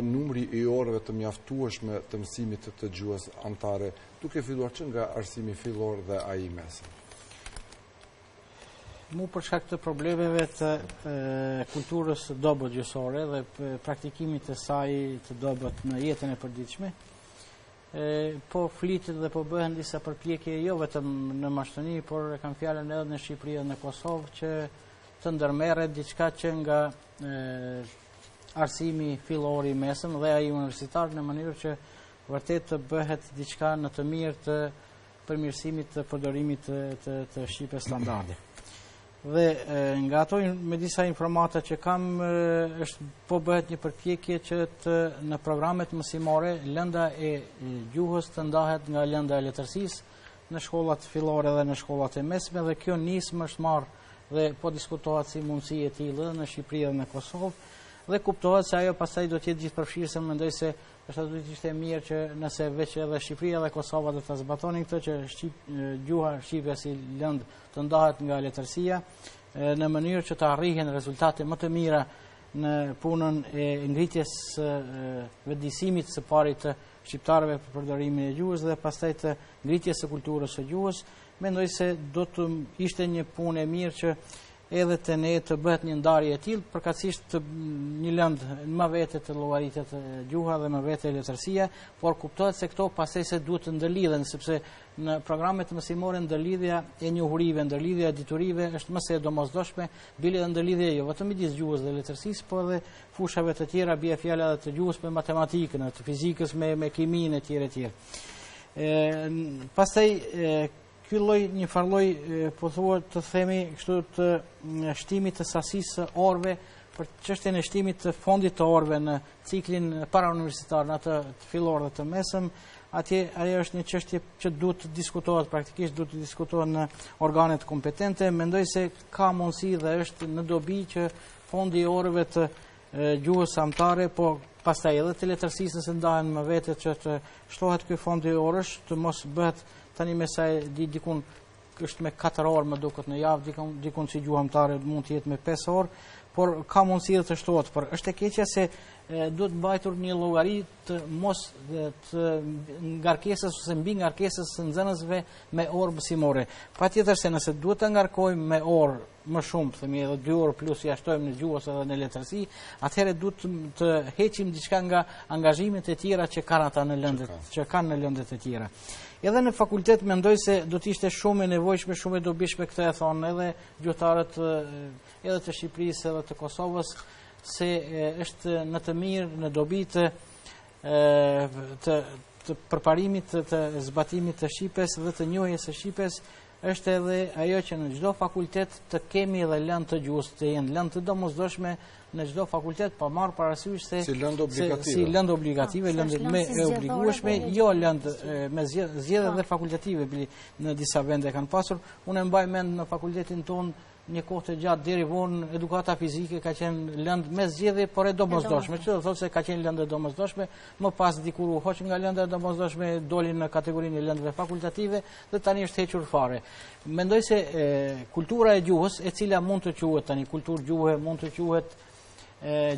S1: numri i orëve të mjaftueshme të mësimit të gjuhës amtare, duke filluar që nga arsimi fillor dhe ai i mesëm?
S2: Mu për shkak të problemeve të kulturës së dobët gjuhësore dhe praktikimit të saj të dobët në jetën e përditshme, po flitet dhe po bëhen disa përpjekje jo vetëm në Maqedoni, por e kam fjalën edhe në Shqipëri dhe në Kosovë që të ndërmerret diçka që nga arsimi fillor, i mesëm dhe ai universitar në mënyrë që vërtet të bëhet diçka në të mirë të përmirësimit të përdorimit të shqipes standarde. Dhe nga ato me disa informata që kam, është po bëhet një përpjekje që të në programet mësimore, lënda e gjuhës të ndahet nga lënda e letërsisë në shkollat fillore dhe në shkollat e mesme, dhe kjo nismë është marrë dhe po diskutohet si mundësi e tillë në Shqipëri dhe në Kosovë, dhe kuptohet se ajo pastaj do të jetë gjithëpërfshirëse, mendoj se Është do të ishte mirë që nëse veç edhe Shqipëria dhe Kosova do të zbatonin këtë që shqip, gjuha shqipe si lëndë të ndahet nga letërsia në mënyrë që të arrihen rezultate më të mira në punën e ngritjes së vetëdijesimit së parit të shqiptarëve për përdorimin e gjuhës dhe pastaj të ngritjes së kulturës së gjuhës, mendoj se do të ishte një punë e mirë që edhe te ne të bëhet një ndarje e tillë, përkatësisht të një lëndë më vete të llogaritet gjuha dhe më vete letërsia, por kuptohet se këto pastaj se duhet të ndërlidhen sepse në programet mësimore ndërlidhja e njohurive, ndërlidhja e diturive është më se e domosdoshme, bile edhe ndërlidhja jo vetëm midis gjuhës dhe letërsisë, por edhe fushave të tjera bie fjala edhe të gjuhës me matematikën, të fizikës me me kiminë etj etj. Ë pastaj Ky lloj një farë lloj po thua të themi kështu të shtimit të sasisë së orëve për çështjen e shtimit të fondit të orëve në ciklin parauniversitar në atë të fillor dhe të mesëm, atje ajo është një çështje që duhet të diskutohet praktikisht duhet të diskutohet në organet kompetente. Mendoj se ka mundësi dhe është në dobi që fondi i orëve të gjuhës amtare, po pastaj edhe të letërsisë nëse ndahen më vete që të shtohet ky fond orësh, të mos bëhet tani me sa di dikun është me 4 orë më duket në javë, dikun, dikun si gjuhë amtare mund të jetë me 5 orë, por ka mundësi dhe të shtohet, por është e keqja se duhet mbajtur llogari të mos dhe të ngarkesës ose mbingarkesës së nxënësve me orë mësimore. Patjetër se nëse duhet të ngarkojmë me orë më shumë, themi edhe dy orë plus ia shtojmë gjuhës edhe në letërsi, atëherë duhet të heqim diçka nga angazhimet e tjera që kanë ata në lëndët, që kanë në lëndët e tjera. Edhe në fakultet mendoj se do të ishte shumë e nevojshme, shumë e dobishme këtë e thonë edhe gjuhëtarët edhe të Shqipërisë edhe të Kosovës se është në të mirë, në dobi të të përparimit të zbatimit të shqipes dhe të njohjes së shqipes është edhe ajo që në çdo fakultet të kemi edhe lëndë të gjuhës të jenë lëndë të domosdoshme në çdo fakultet pa marrë parasysh se
S1: si lëndë obligative,
S2: si lëndë obligative,
S3: ah,
S2: lëndë e obligueshme,
S3: po,
S2: jo lëndë me zgjedhje dhe po. fakultative në disa vende kanë pasur. Unë e mbaj mend në fakultetin tonë një kohë të gjatë deri vonë edukata fizike ka qenë lëndë me zgjedhje, por e domosdoshme, që do thotë se ka qenë lëndë e domosdoshme, më pas dikur u hoq nga lëndë e domosdoshme, doli në kategorinë e lëndëve fakultative dhe tani është hequr fare. Mendoj se kultura e gjuhës, e cila mund të quhet tani kulturë gjuhe, mund të quhet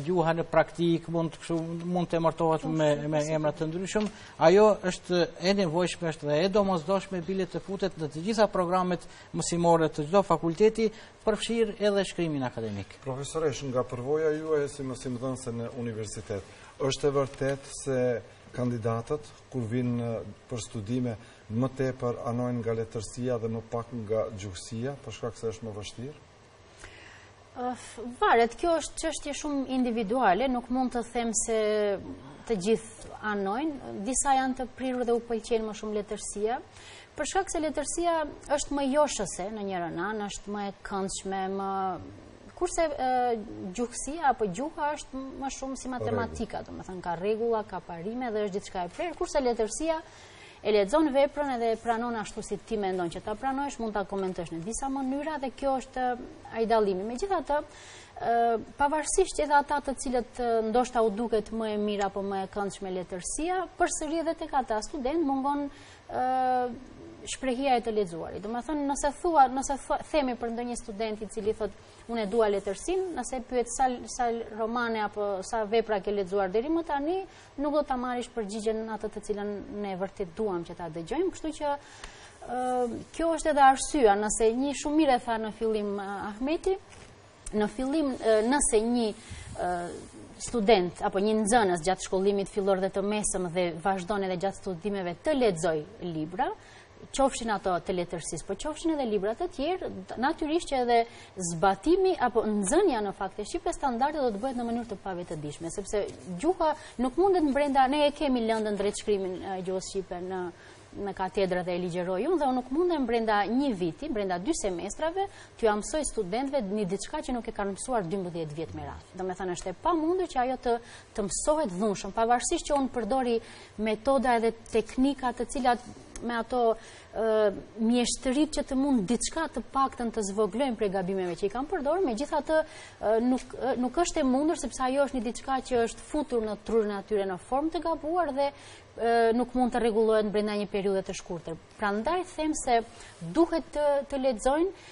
S2: gjuha në praktikë, mund të mund të emërtohet me me emra të ndryshëm. Ajo është e nevojshme, është dhe e domosdoshme bile të futet në të gjitha programet mësimore të çdo fakulteti, përfshirë edhe shkrimin akademik.
S1: Profesoreshë, nga përvoja juaj si mësimdhënëse në universitet, është e vërtetë se kandidatët kur vijnë për studime më tepër anojnë nga letërsia dhe më pak nga gjuhësia, për shkak se është më e
S3: vështirë? Varet, kjo është çështje shumë individuale, nuk mund të them se të gjithë anojnë, disa janë të prirur dhe u pëlqen më shumë letërsia, për shkak se letërsia është më joshëse në njërën anë, është më e këndshme, më... kurse gjuhësia apo gjuha është më shumë si matematika, domethënë, ka rregulla, ka parime dhe është gjithçka e prerë, kurse letërsia është E lexon veprën edhe e pranon ashtu si ti mendon që ta pranosh, mund ta komentosh në disa mënyra dhe kjo është ai dallimi. Megjithatë, pavarësisht edhe ata të cilët ndoshta u duket më e mirë apo më e këndshme letërsia, përsëri edhe tek ata studentë mungon shprehia e të lexuarit. Domethënë nëse thua, nëse themi për ndonjë student i cili thotë unë e dua letërsinë, nëse e pyet sa sa romane apo sa vepra ke lexuar deri më tani, nuk do ta marrish përgjigjen atë të cilën ne vërtet duam që ta dëgjojmë, kështu që kjo është edhe arsyeja, nëse një shumë mirë e tha në fillim Ahmeti, në fillim nëse një student apo një nxënës gjatë shkollimit fillor dhe të mesëm dhe vazhdon edhe gjatë studimeve të lexojë libra, qofshin ato të letërsisë, po qofshin edhe libra të tjerë, natyrisht që edhe zbatimi apo nxënia në fakt e shqipes standarde do të bëhet në mënyrë të pavetëdijshme, sepse gjuha nuk mundet brenda, ne e kemi lëndën drejtshkrimi i gjuhës shqipe në në katedër dhe e ligjëroj unë dhe unë nuk mundem brenda një viti, brenda dy semestrave, t'jua mësoj studentëve një diçka që nuk e kanë mësuar 12 vjet me radhë. Domethënë është e pamundur që ajo të, të mësohet dhunshëm, pavarësisht që unë përdori metoda edhe teknika të cilat me ato mjeshtëritë që të mund diçka të paktën të zvogëlojnë prej gabimeve që i kam përdorë, megjithatë nuk është e mundur, sepse ajo është një diçka që është futur në trurin e tyre në formë të gabuar dhe nuk mund të rregullohet brenda një periudhe të shkurtër. Prandaj them se duhet të lexojnë,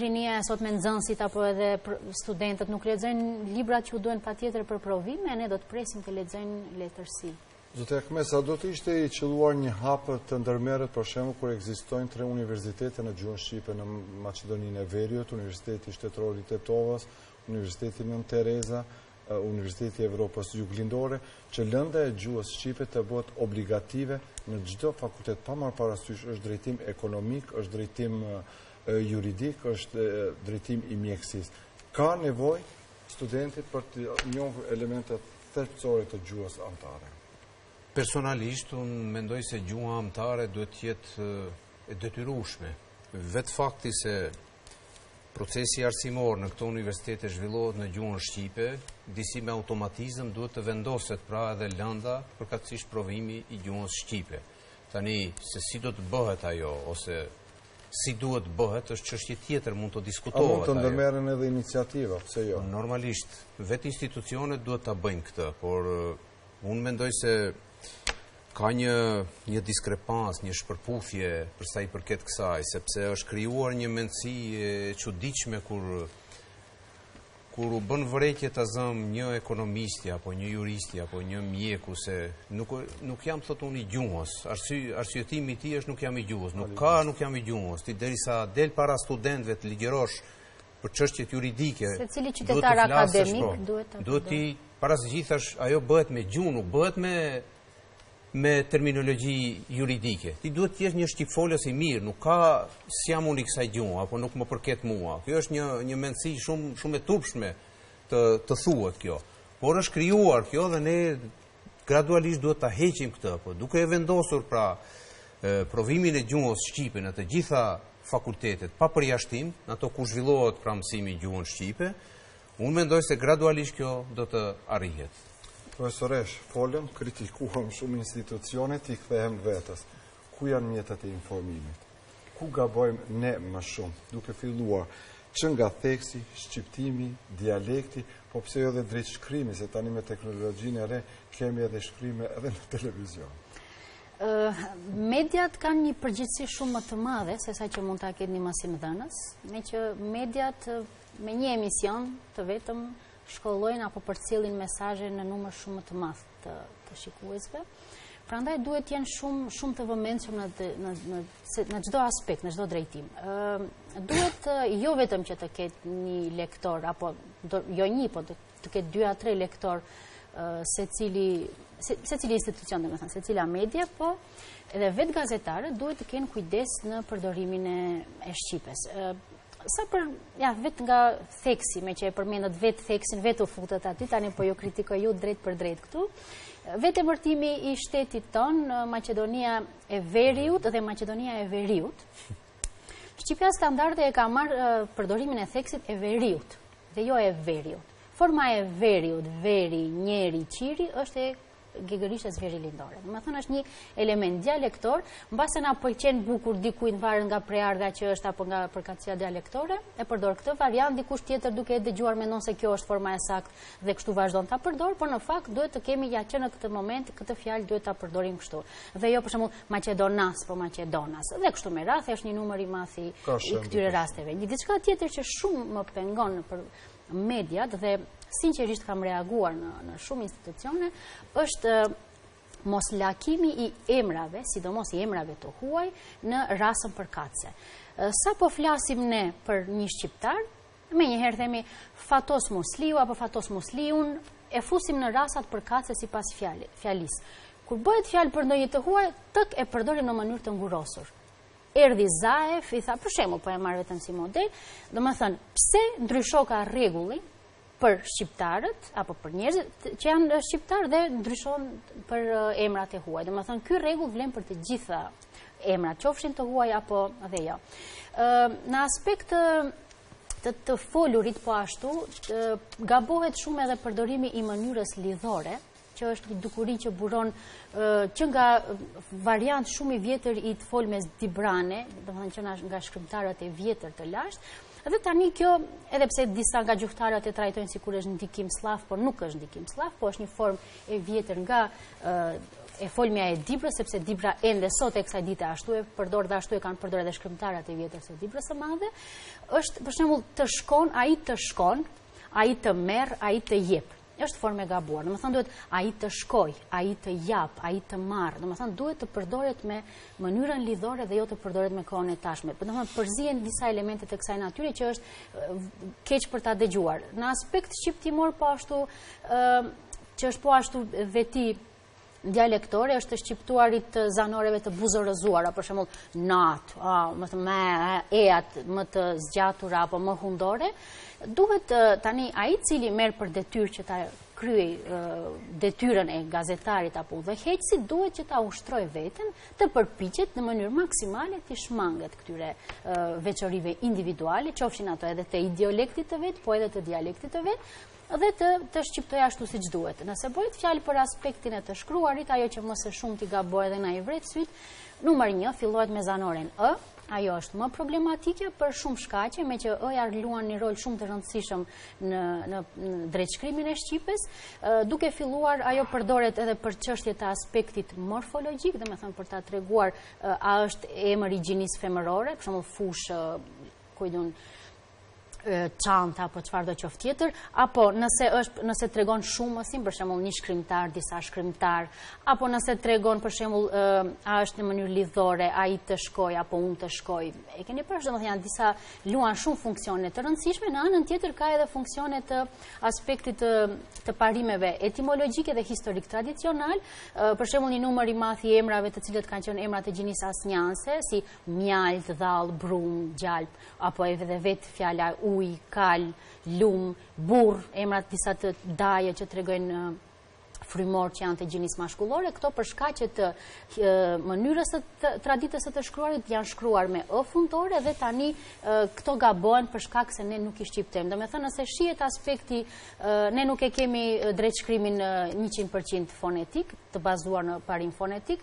S3: rinia e sotme, nxënësit apo edhe studentët nuk lexojnë librat që u duhen patjetër për provime, ne do të presim të lexojnë letërsi.
S1: Zoti Ahmet, a do të ishte i qëlluar një hap të ndërmerret për shembull kur ekzistojnë tre universitete në gjuhën shqipe në Maqedoninë e Veriut, Universiteti Shtetëror i Tetovës, Universiteti Nënë Tereza, Universiteti i Evropës Juglindore, që lënda e gjuhës shqipe të bëhet obligative në çdo fakultet, pa marrë parasysh është drejtim ekonomik, është drejtim juridik, është drejtim i mjekësisë. Ka nevojë studenti për të njohur elementet thelbësore të gjuhës amtare.
S4: Personalisht, unë mendoj se gjuha amtare duhet të jetë e detyrueshme. Vetë fakti se Procesi arsimor në këto universitete zhvillohet në gjuhën shqipe, disi me automatizëm duhet të vendoset pra edhe lënda përkatësisht provimi i gjuhës shqipe. Tani, se si do të bëhet ajo, ose si duhet të bëhet, është çështje tjetër, mund të diskutohet.
S1: A mund të ndërmerren edhe iniciativa, pse jo?
S4: Normalisht, vetë institucionet duhet ta bëjnë këtë, por Unë mendoj se ka një një diskrepancë, një shpërputhje për sa i përket kësaj, sepse është krijuar një mendësi e çuditshme kur kur u bën vërejtje ta zëmë një ekonomisti, apo një juristi, apo një mjeku, se nuk, nuk jam thotë unë i gjuhës, arsyetimi i tij është nuk jam i gjuhës, nuk ka nuk jam i gjuhës, ti derisa del para studentve të ligjërosh për çështjet juridike,
S3: duhet të flasësh po, duhet
S4: ti, para së gjithash, ajo bëhet me gjuhë, nuk bëhet me me terminologi juridike. Ti duhet të jesh një shqipfolës i mirë, nuk ka si jam unë i kësaj gjuhe, apo nuk më përket mua. Kjo është një, një mendësi shumë, shumë e turpshme të, të thuhet kjo. Por është krijuar kjo dhe ne gradualisht duhet ta heqim këtë, po duke e vendosur pra provimin e gjuhës shqipe në të gjitha fakultetet pa përjashtim, në ato ku zhvillohet pra mësimi në gjuhën shqipe, unë mendoj se gradualisht kjo do të arrihet.
S1: Profesoreshë, folëm, kritikuam shumë institucionet, t'i kthehemi vetes. ku janë mjetet e informimit? Ku gabojmë ne më shumë? Duke filluar që nga theksi, shqiptimi, dialekti, po pse jo edhe drejtshkrimi, se tani me teknologjinë e re, kemi edhe shkrime edhe në televizion.
S3: Mediat kanë një përgjegjësi shumë më të madhe, sesa që mund ta ketë një mësimdhënës, meqë mediat me një emision të vetëm shkollojnë apo përcjellin mesazhe në numër shumë më të madh. të të shikuesve. Prandaj duhet të jenë shumë shumë të vëmendshëm në në në në çdo aspekt, në çdo drejtim. Ëm duhet jo vetëm që të ketë një lektor apo do, jo një, po të, të ketë dy a tre lektorë secili se, secili institucion domethënë, secila media, po edhe vetë gazetarët duhet të kenë kujdes në përdorimin e, e shqipes. Sa për, ja, vetë nga theksi, meqë e përmendët vetë theksin, vetë u futët aty, tani po ju kritikoj ju drejtpërdrejt këtu. Vetë emërtimi i shtetit tonë, Maqedonia e Veriut dhe Maqedonia e Veriut, shqipja standarde e ka marrë përdorimin e theksit e Veriut, dhe jo e Veriut. Forma e Veriut, veri, njeri, qiri, është e gegërishtes verilindore. Domethënë është një element dialektor, mbase i pëlqen bukur dikujt, varet nga prejardhja që është apo nga përkatësia dialektore, e përdor këtë variant dikush tjetër duke e dëgjuar mendon se kjo është forma e saktë dhe kështu vazhdon ta përdorë, por në fakt duhet të kemi ja që në këtë moment këtë fjalë duhet ta përdorim kështu. Dhe jo për shembull maqedonas, po maqedonas. Dhe kështu me radhë, është një numër i madh i këtyre rasteve. Një diçka tjetër që shumë më pengon për mediat dhe sinqerisht kam reaguar në, në shumë institucione, është moslakimi i emrave, sidomos i emrave të huaj, në rasën përkatëse. Sapo flasim ne për një shqiptar, menjëherë themi Fatos Musliu apo Fatos Musliun, e fusim në rasat përkatëse sipas fjalisë. Kur bëhet fjalë për ndonjë të huaj, tak e përdorim në mënyrë të ngurosur. Erdhi Zaev, i tha, për shembull, po e marr vetëm si model, domethënë, pse ndryshoka rregulli për shqiptarët, apo për njerëzit, që janë shqiptarë dhe ndryshon për eh, emrat e huaj. Domethënë, ky rregull vlen për të gjithë emrat, qofshin të huaj, apo edhe jo. Eh, në aspekt eh, të të folurit po ashtu, gabohet shumë edhe përdorimi i mënyrës lidhore, që është një dukuri që buron që nga variant shumë i vjetër i të folmes dibrane, domethënë që nga shkrimtarët e vjetër të lashtë, dhe tani kjo, edhe pse disa nga gjuhëtarët e trajtojnë sikur është ndikim sllav, por nuk është ndikim sllav, po është një formë e vjetër nga e folmja e Dibrës, sepse Dibra ende sot e kësaj dite ashtu e përdor dhe ashtu e kanë përdor edhe shkrimtarët e vjetër të Dibrës së Madhe, është, për shembull, të shkon, ai të shkon, ai të merr, ai të jep. Është formë e gabuar. Domethënë duhet ai të shkojë, ai të japë, ai të marrë. Domethënë duhet të përdoret me mënyrën lidhore dhe jo të përdoret me kohën e tashme. Por domethënë përzihen disa elemente të kësaj natyre që është keq për ta dëgjuar. Në aspekt shqiptimor po ashtu ë që është po ashtu veti dialektore është të shqiptuarit të zanoreve të buzorëzuara, për shembull a-të, më të, me e-të, më të zgjatura, apo më hundore, duhet tani ai i cili merr për detyrë që ta kryejë detyrën e gazetarit apo udhëheqësit, duhet që ta ushtrojë veten të përpiqet në mënyrë maksimale t'u shmanget këtyre veçorive individuale, qofshin ato edhe të idiolektit të vet, po edhe të dialektit të vet, dhe të, të shqiptoj ashtu siç duhet. Nëse bëhet fjalë për aspektin e të shkruarit, ajo që më së shumti gabojmë dhe na i vret sytë, numër një, fillojmë me zanoren ë, ajo është më problematike për shumë shkaqe, meqë ë-ja luan një rol shumë të rëndësishëm në, në, në drejtshkrimin e shqipes, duke filluar ajo përdoret edhe për çështje të aspektit morfologjik, domethënë për ta treguar a është emër i gjinisë femërore, për shembull fushë, kujdun, çanta apo çfarëdo qoftë tjetër, apo nëse është nëse tregon shumësin, për shembull një shkrimtar, disa shkrimtarë, apo nëse tregon për shembull a është në mënyrë lidhore, ai të shkojë apo unë të shkoj. E keni parasysh domethënë janë disa luan shumë funksione të rëndësishme, në anën tjetër ka edhe funksione të aspektit të, të parimeve etimologjike dhe historike tradicionale, për shembull një numër i madh i emrave të cilët kanë qenë emra të gjinisë asnjanëse, si mjaltë, dhallë, brumë, gjalpë, apo edhe vetë fjala ujë, kalë, lumë, burrë, emrat disa të dajë që tregojnë frymorë që janë të gjinisë mashkullore, këto për shkaqe të mënyrës të traditës së të shkruarit janë shkruar me ë fundore dhe tani këto gabohen për shkak se ne nuk i shqiptojmë. Domethënë nëse shihet aspekti, ne nuk e kemi drejtshkrimin 100% fonetik, të bazuar në parimin fonetik,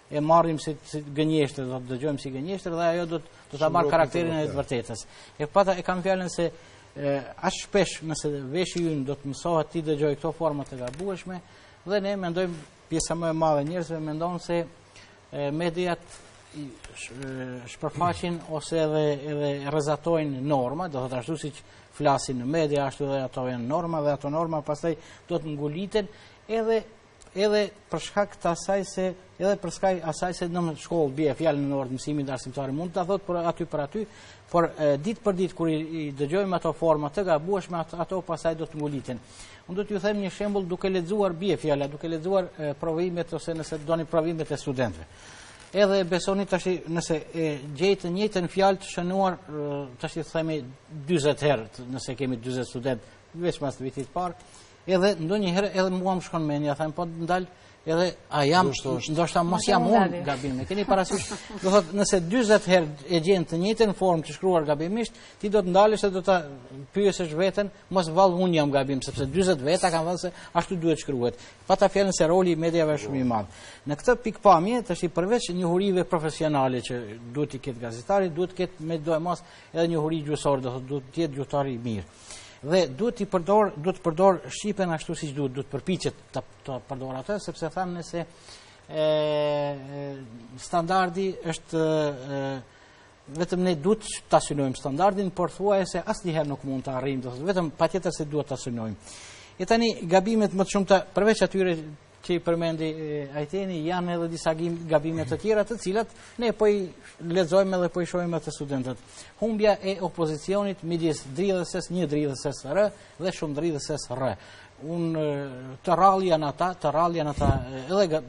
S1: e
S2: marrim si gënjeshtër, do ta dëgjojmë si gënjeshtër dhe ajo do të ta marrë karakterin e të vërtetës. E pra e kam fjalën se aq shpesh nëse veshi ynë do të mësohet t'i dëgjojë këto forma të gabueshme dhe ne mendojmë pjesa më e madhe e njerëzve mendon se mediat shpërfaqin ose edhe edhe rrezatojnë norma, do thotë ashtu siç flasin në media, ashtu edhe ato janë norma dhe ato norma pastaj do të nguliten edhe edhe për shkak të asaj se edhe për shkak asaj se në shkollë bie fjala në orë të mësimit arsimtari mund ta thotë por aty për aty, por ditë për ditë kur i dëgjojmë ato forma të gabueshme ato pastaj do të nguliten. Unë do t'jua them një shembull duke lexuar bie fjala, duke lexuar provimet ose nëse doni provimet e studentëve. Edhe besoni tash nëse e gjej të njëjtën fjalë të shënuar tash i themi 40 herë, nëse kemi 40 studentë veçmas vitit të parë, Edhe ndonjëherë edhe mua më shkon mendja, them po ndal edhe a jam ndoshta mos jam unë gabim. Keni parasysh, do thotë nëse 40 herë e gjen të njëjtën formë të shkruar gabimisht, ti do të ndalesh e do ta pyesësh veten, mos vallë unë jam gabim sepse 40 veta kanë thënë se ashtu duhet shkruhet. Pata fjalën se roli i mediave është shumë i madh. Në këtë pikëpamje, tashi përveç njohurive profesionale që duhet të ketë gazetari, duhet të ketë medoemos edhe njohuri gjuhësore, do thotë duhet të jetë gjuhëtar i mirë. Dhe duhet të përdor, duhet të përdor shqipen ashtu siç duhet, duhet të përpiqet të, të përdor atë sepse thamë nëse e, standardi është e, vetëm ne duhet ta synojmë standardin, por thuajse asnjëherë nuk mund ta arrijmë, do vetëm patjetër se duhet ta synojmë. E tani gabimet më të shumta përveç atyre që i përmendi Ajteni, janë edhe disa gabime të tjera të cilat, ne po i lexojmë edhe po i shohim te studentët. Humbja e opozicionit midis dridhëses, njëdridhëses r dhe shumëdridhëses rr. Unë të rrallë janë ata, të rrallë janë ata edhe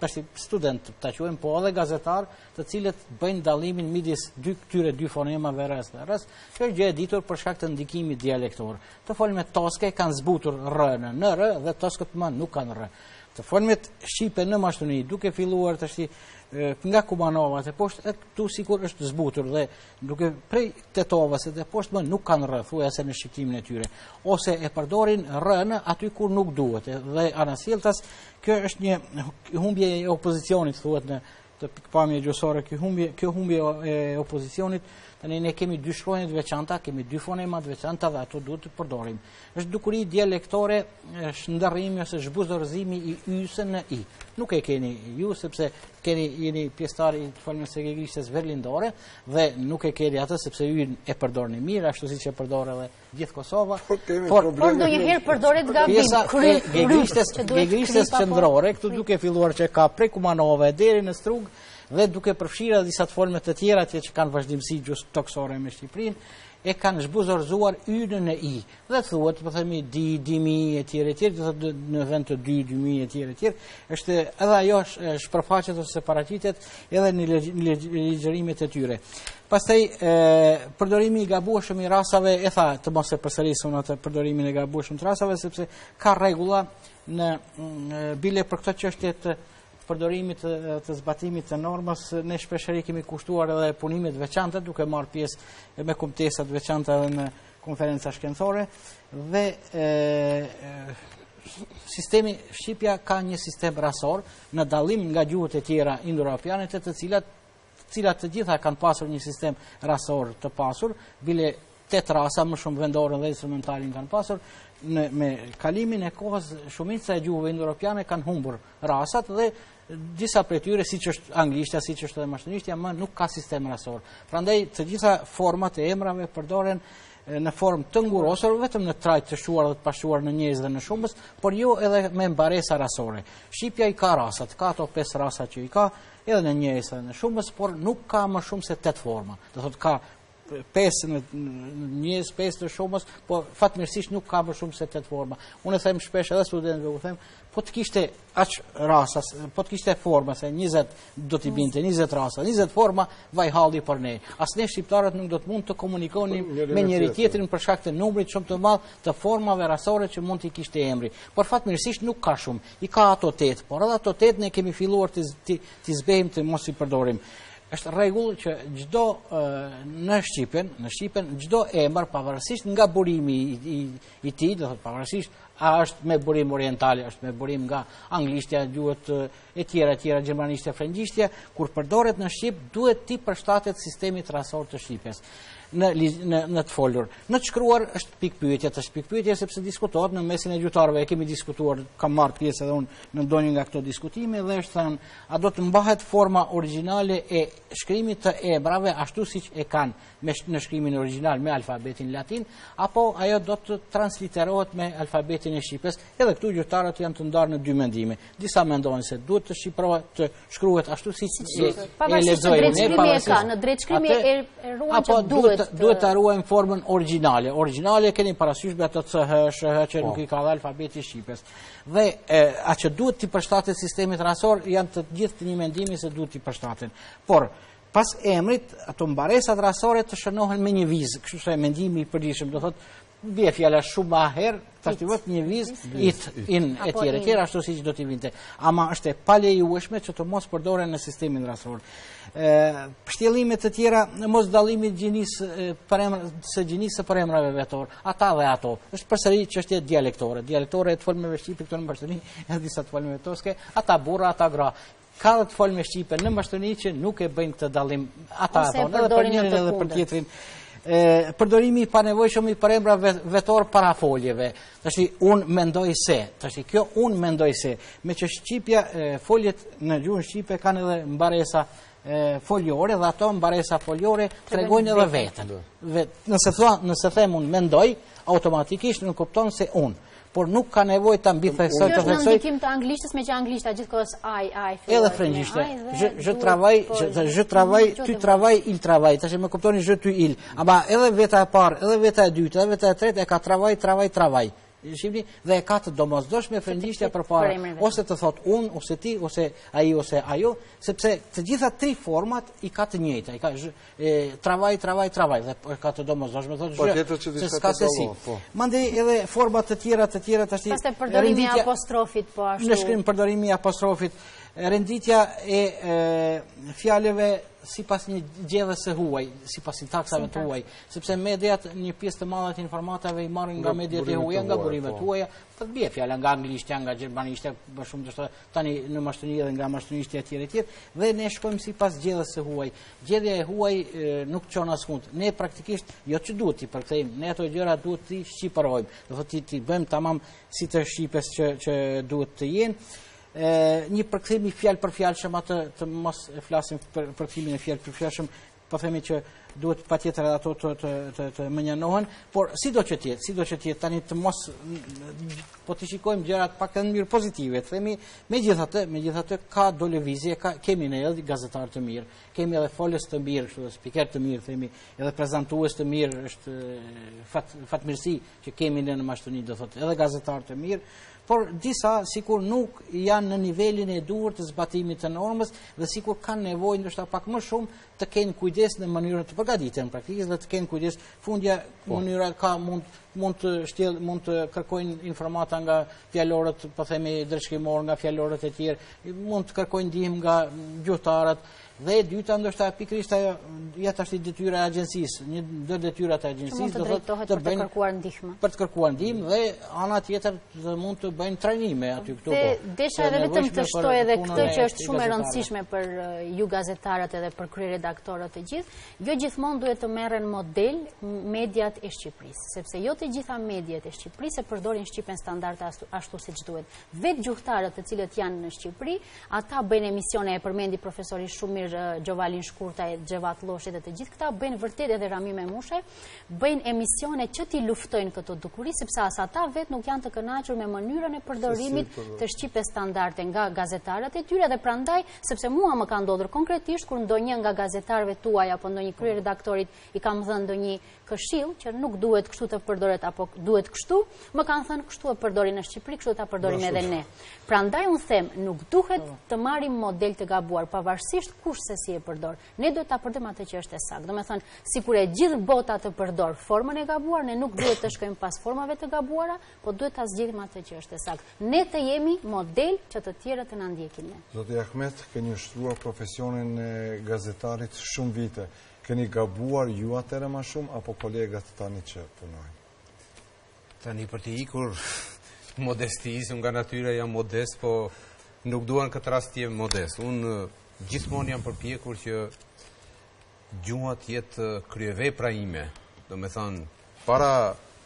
S2: për si student ta quajmë, po edhe gazetarë të cilët bëjnë dallimin midis dy këtyre dy fonemave r-së dhe rr-së, që është gjë e ditur për shkak të ndikimit dialektor. Të folmet toske kanë zbutur rr-në në r dhe toskët më nuk kanë rr. Të folmet shqipe në Maqedoni duke filluar tashti nga Kumanova teposhtë e këtu sikur është zbutur dhe duke prej Tetovës e teposhtë më nuk kanë rr, thuajse në shqiptimin e tyre. Ose e përdorin rr-në aty kur nuk duhet dhe anasjelltas, kjo është një humbje e opozicionit thuhet në pikëpamje gjuhësore kjo humbje, kjo humbje e opozicionit, tani ne kemi dy shkronja të veçanta, kemi dy fonema të veçanta dhe ato duhet t'i përdorim. është dukuri dialektore, është ndërrimi ose zhbuzorëzimi i y-së në i. Nuk e keni ju, sepse keni jeni pjesëtar i të folmes së gegërishtes verilindore dhe nuk e keni atë, sepse y-në e përdorni mirë, ashtu siç e përdor edhe gjithë Kosova, po,
S3: por por ndonjëherë përdoret gabim,
S2: krejt gegërishtes, gegërishtes qendrore, këtu duke filluar që këtu prej Kumanove deri në Strugë, dhe duke përfshirë edhe disa të folme të tjera atje që kanë vazhdimësi gjuhësore tokësore me Shqipërinë, e kanë zhbuzorëzuar y-në në i. Dhe thuhet, po themi, di, di mijë e tjere e tjere, në vend të dy, dy mijë e tjere e tjere, është edhe ajo shpërfaqet ose paraqitet edhe në ligjërimet e tyre. Pastaj përdorimi i gabueshëm i rasave e tha të mos e përsëris unë atë përdorimin e gabueshëm të rasave sepse ka rregulla, ne bile për këto çështje të përdorimit të zbatimit të normës ne shpeshherë i kemi kushtuar edhe punime të veçanta duke marrë pjesë me kumtesa të veçanta edhe në konferenca shkencore dhe sistemi Shqipja ka një sistem rasor në dallim nga gjuhët e tjera indoevropiane të të cilat cilat të gjitha kanë pasur një sistem rasor të pasur, bile tetë rasa më shumë vendoren dhe instrumentalin kanë pasur, me kalimin e kohës shumica e gjuhëve indoevropiane kanë humbur rasat dhe disa prej tyre siç është anglishtja, siç është edhe maqedonishtja, më nuk ka sistem rasor. Prandaj të gjitha format e emrave përdoren në formë të ngurosur vetëm në trajtë të shquar dhe të pashquar në njëjës dhe në shumës, por jo edhe me mbaresa rasore. Shqipja i ka rasat, ka ato pesë rasa që i ka edhe në njëjës dhe në shumës, por nuk ka më shumë se tetë forma. Do të thotë ka pesë në njëjës, pesë në shumës, po fatmirësisht nuk ka më shumë se tetë forma. Unë e them shpesh edhe studentëve, u them, po të kishte aq rasa, po të kishte forma, se njëzet do t'i binte, njëzet rasa, njëzet forma, vaj halli për ne. As ne shqiptarët nuk do të mund të komunikonim me njëri-tjetrin për shkak të numrit shumë të madh të formave rasore që mund t'i kishte emri. Por fatmirësisht nuk ka shumë, i ka ato tetë, por edhe ato tetë ne kemi filluar t'i zbehim të mos i përdorim. është rregull që çdo në shqipen, në shqipen çdo emër pavarësisht nga burimi i i tij, domethënë pavarësisht a është me burim oriental, është me burim nga anglishtja, gjuhët e tjera, tjera gjermanishtja, frëngjishtja, kur përdoret në shqip duhet t'i përshtatet sistemit rasor të shqipes në në në të folur. Në të shkruar është pikëpyetje, them pikëpyetje sepse diskutohet në mesin e gjuhëtarëve, e kemi diskutuar, kam marrë pjesë edhe unë në ndonjë nga këto diskutime dhe është thënë A do të mbahet forma origjinale e shkrimit të emrave ashtu siç e kanë në shkrimin origjinal me alfabetin latin apo ajo do të transliterohet me alfabetin e shqipes? Edhe këtu gjuhëtarët janë të ndarë në dy mendime. Disa mendojnë se duhet të shqiptohet të shkruhet ashtu siç e lexojmë
S3: ne pavarësisht në drejtshkrimi e ruan që duhet
S2: duhet ta ruajmë formën origjinale. Origjinale keni parasysh me ato CH, SH që nuk i ka alfabeti i shqipes. Dhe ajo që duhet t'i përshtaten sistemit rasor, janë të gjithë të një mendimi se duhet t'i përshtaten. Por, pas emrit, ato mbaresat rasore të shënohen me një vizë, kështu është mendimi i përgjithshëm, domethënë, bie fjala Shumaher, tash vë një vizë, it, in, e tjera, e tjera, ashtu siç do t'i vinte. Ama është e palejueshme që të mos përdoren në sistemin rasor. Pështjellime të tjera, mosdallimi i gjinisë përemr, së gjinisë së përemrave vetorë, ata dhe ato. Është përsëri çështje dialektore. Dialektore e të folmeve shqipe këtu në Maqedoni, edhe disa të folmeve toske, ata burra, ata gra. Ka dhe të folme shqipe në Maqedoni që nuk e bëjnë këtë dallim ata ato, edhe për njërin edhe për tjetrin. Përdorimi i panevojshëm i përemrave vetorë para foljeve. Tashi unë mendoj se, tashi kjo unë mendoj se, meqë shqipja foljet në gjuhën shqipe kanë edhe mbaresa foljore dhe ato mbaresa foljore tregojnë edhe vetën. Nëse thua, nëse them unë mendoj, automatikisht nënkupton se unë por nuk ka nevojë ta mbitheksoj,
S3: ta theksoj. Kjo është ndikim i anglishtes meqë anglishtja gjithë kohës I, I.
S2: Edhe frëngjishtja. Je travaille, je travaille, tu travailles, il travaille. Tash më kuptoni je tu il. Ama edhe veta e parë, edhe veta e dytë, edhe veta e tretë e ka travaille, travaille, travaille. shqip ni dhe e ka të domosdoshme frëngjishtja përpara, ose të thotë unë, ose ti, ose ai, ose ajo, sepse të gjitha tri format i ka të njëjta, i ka travaj, travaj, travaj, dhe e ka të domosdoshme, thotë po,
S1: zhë, se s'ka se si.
S2: Po. Mandej edhe format të tjera, të tjera, të ashti...
S3: Pastaj përdorimi i apostrofit, po ashtu.
S2: Në shkrim përdorimi i apostrofit, renditja e fjalëve sipas një gjedheje së huaj, sipas sintaksave të huaja, sepse mediat një pjesë të madhe të informatave i marrin nga mediat e huaja, nga burimet e huaja, po bie fjala nga anglishtja, nga gjermanishtja, më shumë të thotë tani në Maqedoni dhe nga maqedonishtja e tjera e tjera, dhe ne shkojmë sipas gjedhes së huaj. Gjedhja e huaj nuk çon askund. Ne praktikisht jo që duhet t'i përkthejmë, ne ato gjëra duhet t'i shqipërojmë, do thotë t'i t'i bëjmë tamam si të shqipes që që duhet të jenë një përkthim i fjalëpërfjalshëm atë të mos e flasim për përkthimin e fjalëpërfjalshëm po themi që duhet patjetër edhe ato të mënjanohen, por sido që të jetë, sido që të jetë, tani të mos, po t'i shikojmë gjërat pak edhe në mënyrë pozitive, të themi, megjithatë, megjithatë, ka do lëvizje, kemi ne edhe gazetarë të mirë, kemi edhe folës të mirë, kështu edhe spikerë të mirë, themi, edhe prezantues të mirë, është fatmirësi që kemi në në Maqedoni, do thotë, edhe gazetarë të mirë, por disa sikur nuk janë në nivelin e duhur të zbatimit të normës dhe sikur kanë nevojë ndoshta pak më shumë të kenë kujdes në mënyrën të përgatiten praktikisht dhe të kenë kujdes fundja po, mënyra ka mund mund të shtjell mund të kërkojnë informata nga fjalorët po themi drejtshkrimorë nga fjalorët e tjerë mund të kërkojnë ndihmë nga gjuhëtarët Dhe e dyta ndoshta pikërisht ajo ja tash detyra e agjencisë, një ndër detyrat e agjencisë
S3: do të thotë të bëjnë kërkuar ndihmë.
S2: Për të kërkuar ndihmë dhe ana tjetër do mund të bëjnë trajnime aty këtu.
S3: Dhe po, desha edhe vetëm të shtoj edhe këtë që është shumë e rëndësishme për uh, ju gazetarët edhe për kryeredaktorët e gjithë, jo gjithmonë duhet të merren model mediat e Shqipërisë, sepse jo të gjitha mediat e Shqipërisë e përdorin shqipen standarde ashtu siç duhet. Vetë gjuhëtarët të cilët janë në Shqipëri Ata bëjnë emisione, e përmendi profesori shumë mirë Gjovalin Shkurtaj, Xhevat Lloshi dhe të gjithë këta, bëjnë vërtet edhe Rami Memushaj, bëjnë emisione që t'i luftojnë këto dukuri, sepse as ata vetë nuk janë të kënaqur me mënyrën e përdorimit të shqipes standarde nga gazetarët e tyre, dhe prandaj, sepse mua më ka ndodhur konkretisht, kur ndonjë nga gazetarëve tuaj, apo ndonjë kryeredaktorit, i kam dhënë ndonjë këshillë që nuk duhet kështu të përdoret apo duhet kështu, më kanë thënë kështu e përdorin në Shqipëri, kështu ta përdorim edhe ne. Prandaj unë them, nuk duhet po, të marrim model të gabuar, pavarësisht kush se si e përdor. Ne duhet ta përdorim atë që është e saktë. Domethënë, sikur e gjithë bota të përdorë formën e gabuar, ne nuk duhet të shkojmë pas formave të gabuara, po duhet ta zgjedhim atë që është e saktë. Ne të jemi model që të tjerët të na ndjekin ne.
S1: Zoti Ahmet, keni ushtruar profesionin e gazetarit shumë vite. Keni gabuar ju atëhere ma shumë, apo kolegët tani që punojnë?
S4: Tani për të ikur modestisë, unë nga natyra jam modest, po nuk dua në këtë rast të jem modest. Unë gjithmonë jam përpjekur që gjuha të jetë kryevepra ime. Domethënë, para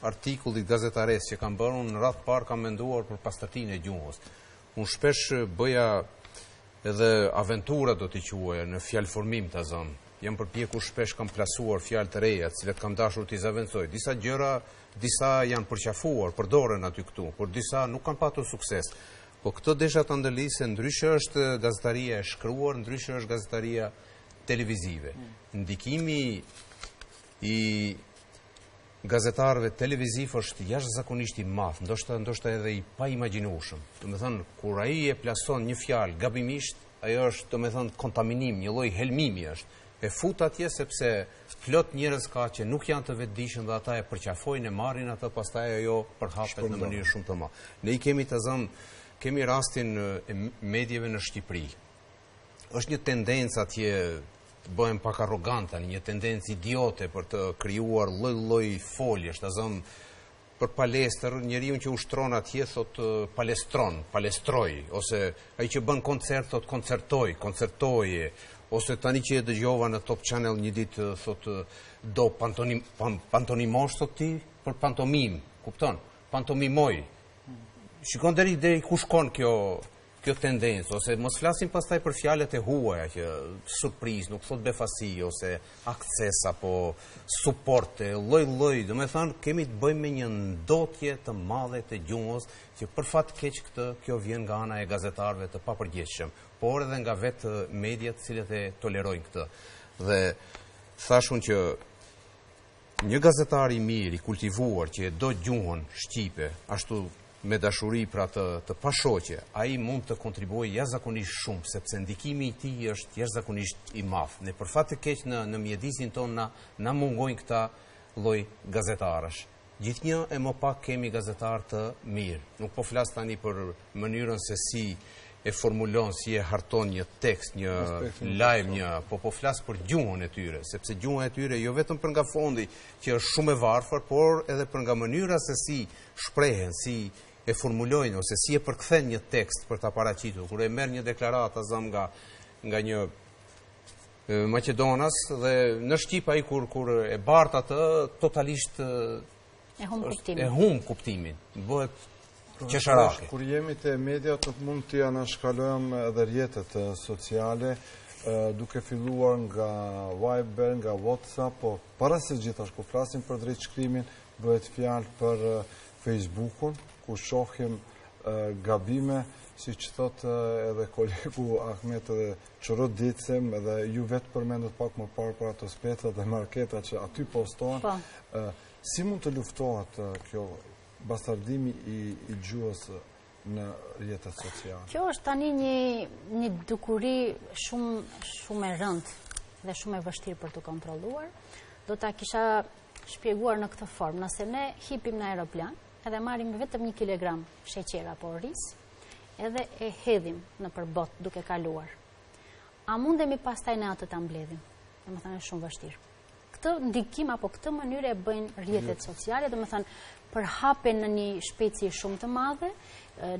S4: artikullit gazetaresk që kam bërë, unë në radhë të parë kam menduar për pastërtinë e gjuhës. Unë shpesh bëja Edhe aventura do t'i quaja, në fjalëformim, ta zëmë. Jam përpjekur shpesh kam plasuar fjalë të reja, të cilat kam dashur t'i zëvendësoj disa gjëra, disa janë përqafuar, përdoren aty këtu, por disa nuk kanë patur sukses. Po këtë desha ta ndërlidh se ndryshe është gazetaria e shkruar, ndryshe është gazetaria televizive. Ndikimi i gazetarëve televizivë është jashtëzakonisht i madh, ndoshta ndoshta edhe i paimagjinueshëm. Domethënë, kur ai e plason një fjalë gabimisht, ajo është domethënë kontaminim, një lloj helmimi është. E fut atje sepse plot njerëz ka që nuk janë të vetëdijshëm dhe ata e përqafojnë e marrin atë, pastaj ajo përhapet në mënyrë shumë të madhe. Ne i kemi ta zëmë, kemi rastin e medieve në Shqipëri. është një tendencë atje, të bëhem pak arrogant tani, një tendencë idiote për të krijuar lloj-lloj foljesh, ta zëm për palestër, njeriun që ushtron atje thot palestron, palestroj, ose ai që bën koncert thot koncertoj, koncertoje, ose tani që e dëgjova në Top Channel një ditë thot do pantonim, pan, pantonimosh thot ti për pantomim, kupton? Pantomimoj. Shikon deri deri ku shkon kjo kjo tendencë, ose mos flasim pastaj për fjalët e huaja që surprizë, nuk thot befasi, ose akses, apo suport, lloj-lloj, domethënë, kemi të bëjmë me një ndotje të madhe të gjuhës, që për fat të keq këtë, kjo vjen nga ana e gazetarëve të papërgjegjshëm, por edhe nga vetë mediat të cilat e tolerojnë këtë. Dhe thashë unë që Një gazetar i mirë, i kultivuar, që e do gjuhën shqipe, ashtu me dashuri pra të pashoqe, ai mund të kontribuojë jashtëzakonisht shumë, sepse ndikimi i tij është jashtëzakonisht i madh. Ne për fat të keq në në mjedisin tonë na na mungojnë këta lloj gazetarësh. Gjithnjë e më pak kemi gazetarë të mirë. Nuk po flas tani për mënyrën se si e formulon, si e harton një tekst, një lajm, një... Po po flas për gjuhën e tyre, sepse gjuha e tyre jo vetëm për nga fondi që është shumë e varfër, por edhe për nga mënyra se si shprehen, si e formulojnë, ose si e përkthen një tekst për ta paraqitur. Kur e merr një deklaratë ta zëmë nga, nga një maqedonas dhe në shqip ai kur, kur e bart atë, totalisht
S3: E humb kuptimin.
S4: E humb kuptimin. Bëhet qesharake.
S1: Kur jemi te mediat, nuk mund t'i anashkalojmë edhe rrjetet sociale, duke filluar nga Viber, nga Whatsapp, po para së gjithash, ku flasim për drejtshkrimin, bëhet fjalë për Facebookun, ku shohim gabime, siç thotë edhe kolegu Ahmet dhe Çoroditim dhe ju vetë përmendët pak më parë për ato speta dhe marketa që aty postohen. Po. Si mund të luftohet kjo bastardimi i gjuhës në rjetët sociale?
S3: Kjo është tani një dukuri shumë e rëndë dhe shumë e vështirë për të kontroluar. Do të kisha shpjeguar në këtë formë. Nëse ne hipim në aeroplan edhe marim vetëm një kilogram sheqera po rrisë, edhe e hedhim nëpër botë duke kaluar. A mundemi pastaj ne atë ta mbledhim? Domethënë, shumë vështirë. Këtë ndikim apo këtë mënyre e bëjnë rrjetet sociale, domethënë, përhapen në një shpejtësi shumë të madhe,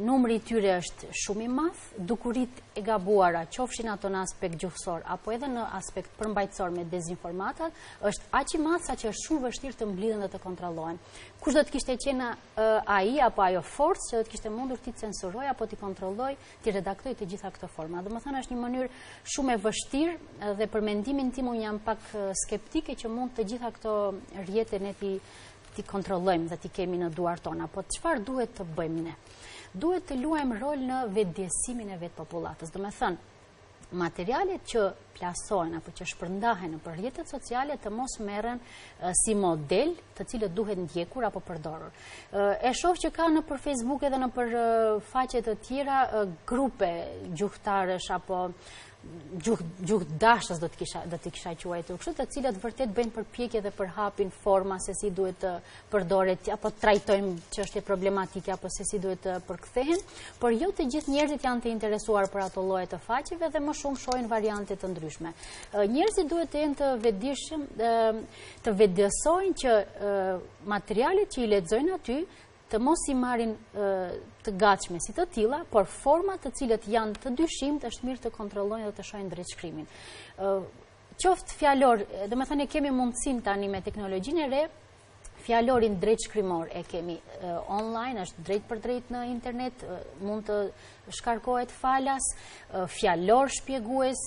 S3: numri i tyre është shumë i madh, dukuritë e gabuara, qofshin ato në aspekt gjuhësor, apo edhe në aspekt përmbajtësor me dezinformatat, është aq i madh saqë është shumë vështirë të mblidhen dhe të kontrollohen. Kush do të kishte qenë ai apo ajo forcë që do të kishte mundur t'i censurojë apo t'i kontrollojë, t'i redaktojë të gjitha këto forma. Domethënë është një mënyrë shumë e vështirë dhe për mendimin tim unë jam pak skeptike që mund të gjitha këto rrjete ne t'i, t'i kontrollojmë dhe t'i kemi në duar tona. Po çfarë duhet të bëjmë ne? Duhet të luajmë rol në vetëdijesimin e vetë popullatës. Domethënë, materialet që plasohen apo që shpërndahen nëpër rrjetet sociale të mos merren si model të cilat duhet ndjekur apo përdorur. E shoh që ka nëpër Facebook edhe nëpër faqe të tjera grupe gjuhtarësh apo gjuhëdashës do t'i kisha quajtur kështu, të cilat vërtet bëjnë përpjekje dhe përhapin forma se si duhet të përdoret apo të trajtojmë çështje problematike apo se si duhet të përkthehen, por jo të gjithë njerëzit janë të interesuar për ato lloje të faqeve dhe më shumë shohin variante të ndryshme. Njerëzit duhet të jenë të vetëdijshëm, të vetëdijesohen që materialet që i lexojnë aty të mos i marrin të gatshme si të tilla, por format të cilat janë të dyshimta është mirë të kontrollojnë dhe të shohin drejtshkrimin qoftë fjalor, domethënë e kemi mundësinë tani me teknologjinë e re, fjalorin drejtshkrimor e kemi online, është drejtpërdrejt në internet, mund të shkarkohet falas, fjalor shpjegues,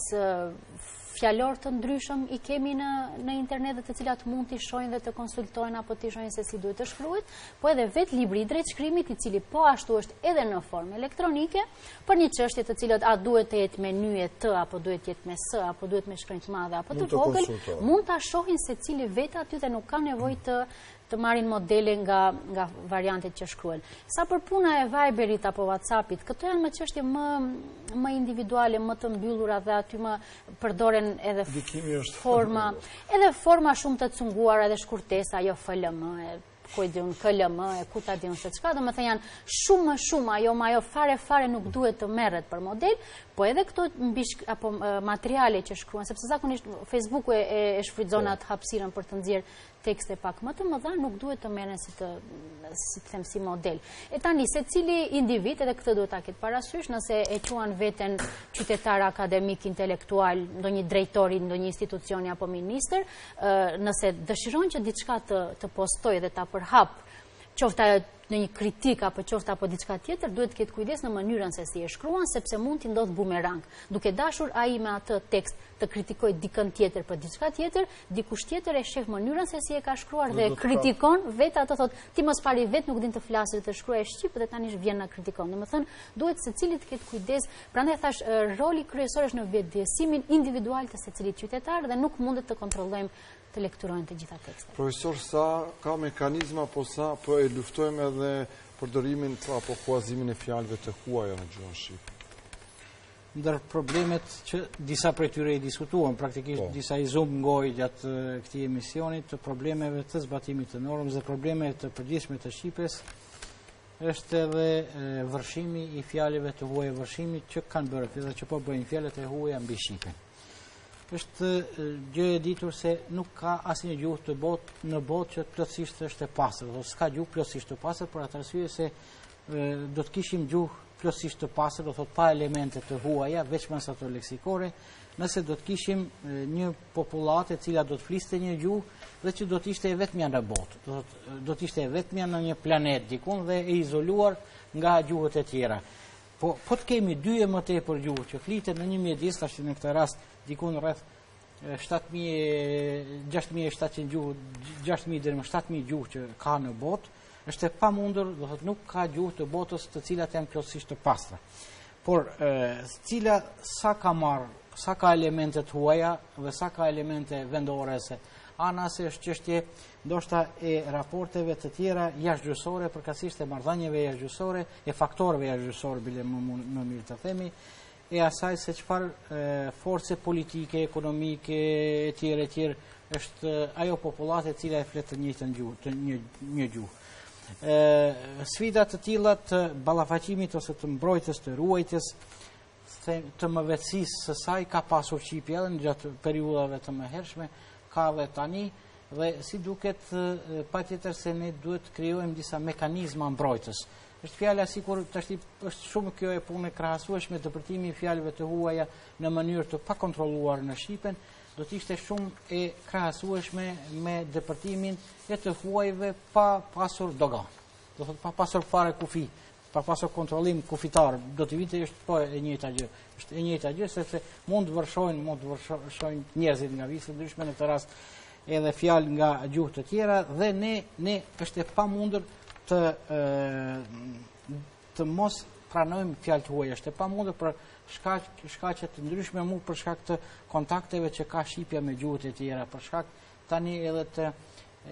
S3: fjalorë të ndryshëm i kemi në internet dhe të cilat mund t'i shohin dhe të konsultohen apo t'i shohin se si duhet të shkruhet, po edhe vetë libri i drejtshkrimit i cili po ashtu është edhe në formë elektronike, Për një çështje të cilat a duhet të jetë me një t, apo duhet të jetë me s, apo duhet me shkronjë të madhe, apo të vogël, mund ta shohin secili vetë aty dhe nuk ka nevojë të të marrin modele nga, nga variantet që shkruhen. Sa për punën e Viberit apo Whatsappit, këto janë më çështje më, më individuale, më të mbyllura dhe aty më përdoren edhe forma, edhe forma shumë të cunguara, edhe shkurtesa, jo FLM, ku e di unë KLM e ku ta di unë se çka, domethënë janë shumë më shumë, ajo më ajo fare fare nuk duhet të merret për model, po edhe këto mbi apo materiale që shkruhen, sepse zakonisht Facebooku e, e, e shfrytëzon atë hapësirën për të nxjerr tekste pak më të mëdha, nuk duhet të merren si të si të them si model. E tani secili individ edhe këtë duhet ta ketë parasysh, nëse e quan veten qytetar akademik, intelektual, ndonjë drejtor i ndonjë institucioni apo ministër, Nëse dëshiron që diçka të postojë dhe ta përhap, qoftë ndonjë kritikë apo qoftë apo diçka tjetër, duhet të ketë kujdes në mënyrën se si e shkruan, sepse mund t'i ndodhë bumerang. Duke dashur ai me atë tekst të kritikojë dikën tjetër për diçka tjetër, dikush tjetër e sheh mënyrën se si e ka shkruar dhe e kritikon vetë atë, thotë, ti më së pari vetë nuk din të flasësh dhe të shkruash shqip dhe tani vjen na kritikon. Domethënë, duhet secili të ketë kujdes Prandaj thashë, roli kryesor është në vetëdijesimin individual të secilit qytetar dhe nuk mundemi t'i kontrollojmë, t'i lekturojmë të gjitha tekstet.
S1: Profesor, sa ka mekanizma, apo sa po e luftojmë edhe përdorimin apo huazimin e fjalëve të huaja në gjuhën shqipe?
S2: Ndër problemet që disa prej tyre i diskutuam, praktikisht disa i zumë n'gojë gjatë këtij emisioni të problemeve të zbatimit të normës dhe problemeve të përgjithshme të shqipes, është edhe vërshimi i fjalëve të huaja, vërshimi që kanë bërë dhe që po bëjnë fjalët e huaja mbi shqipen. Është gjë e ditur se nuk ka asnjë gjuhë të bot në botë që plotësisht është e pastër, ose s'ka gjuhë plotësisht të pastër për atë arsye se do të kishim gjuhë plotësisht të pastër, do thotë pa elemente të huaja, veçmas ato leksikore, Nëse do të kishim një popullatë e cila do të fliste një gjuhë dhe që do të ishte e vetmja në botë, do të do të ishte e vetmja në një planet diku dhe e izoluar nga gjuhët e tjera. Po po të kemi dy e më tepër gjuhë që fliten në një mjedis tash në këtë rast diku në rreth 7000 6700 gjuhë 6000 deri në 7000 gjuhë që ka në botë Është e pamundur, do thotë nuk ka gjuhë të botës të cilat janë plotësisht të pastra. Por e, cila sa ka marrë, sa ka elemente të huaja dhe sa ka elemente vendore, vendase është qështje ndoshta e raporteve të tjera jashtëgjuhësore, përkatësisht e marrëdhënieve jashtëgjuhësore, e faktorëve jashtëgjuhësorë bile më, më, më mirë të themi, e asaj se çfarë force politike, ekonomike etj etj është ajo popullatë e cila e flet të njëjtën gjuhë, të njëjtën gjuhë. Ë sfida të tilla të ballafaqimit ose të mbrojtjes të ruajtjes të, të mëvetësisë së saj ka pasur shqipja edhe gjatë periudhave të mëhershme, ka dhe tani dhe si duket patjetër se ne duhet të krijojmë disa mekanizma mbrojtës. Është fjala sikur tashti është shumë kjo punë e krahasueshme depërtimi i fjalëve të huaja në mënyrë të pakontrolluar në shqipen, do të ishte shumë e krahasueshme me depërtimin e të huajve pa pasur doganë. Do thotë pa pasur fare kufi, pa pasur kontrollim kufitar, do të vinte është po e njëjta gjë. Është e njëjta gjë sepse mund të vërshojnë, mund të vërshojnë njerëzit nga vise të ndryshme në këtë rast edhe fjalë nga gjuhë të tjera dhe ne ne është e pamundur të, të mos pranojmë fjalë të huaja. Është e pamundur për shkaq shkaqe të ndryshme mu për shkak të kontakteve që ka shqipja me gjuhët e tjera, për shkak tani edhe të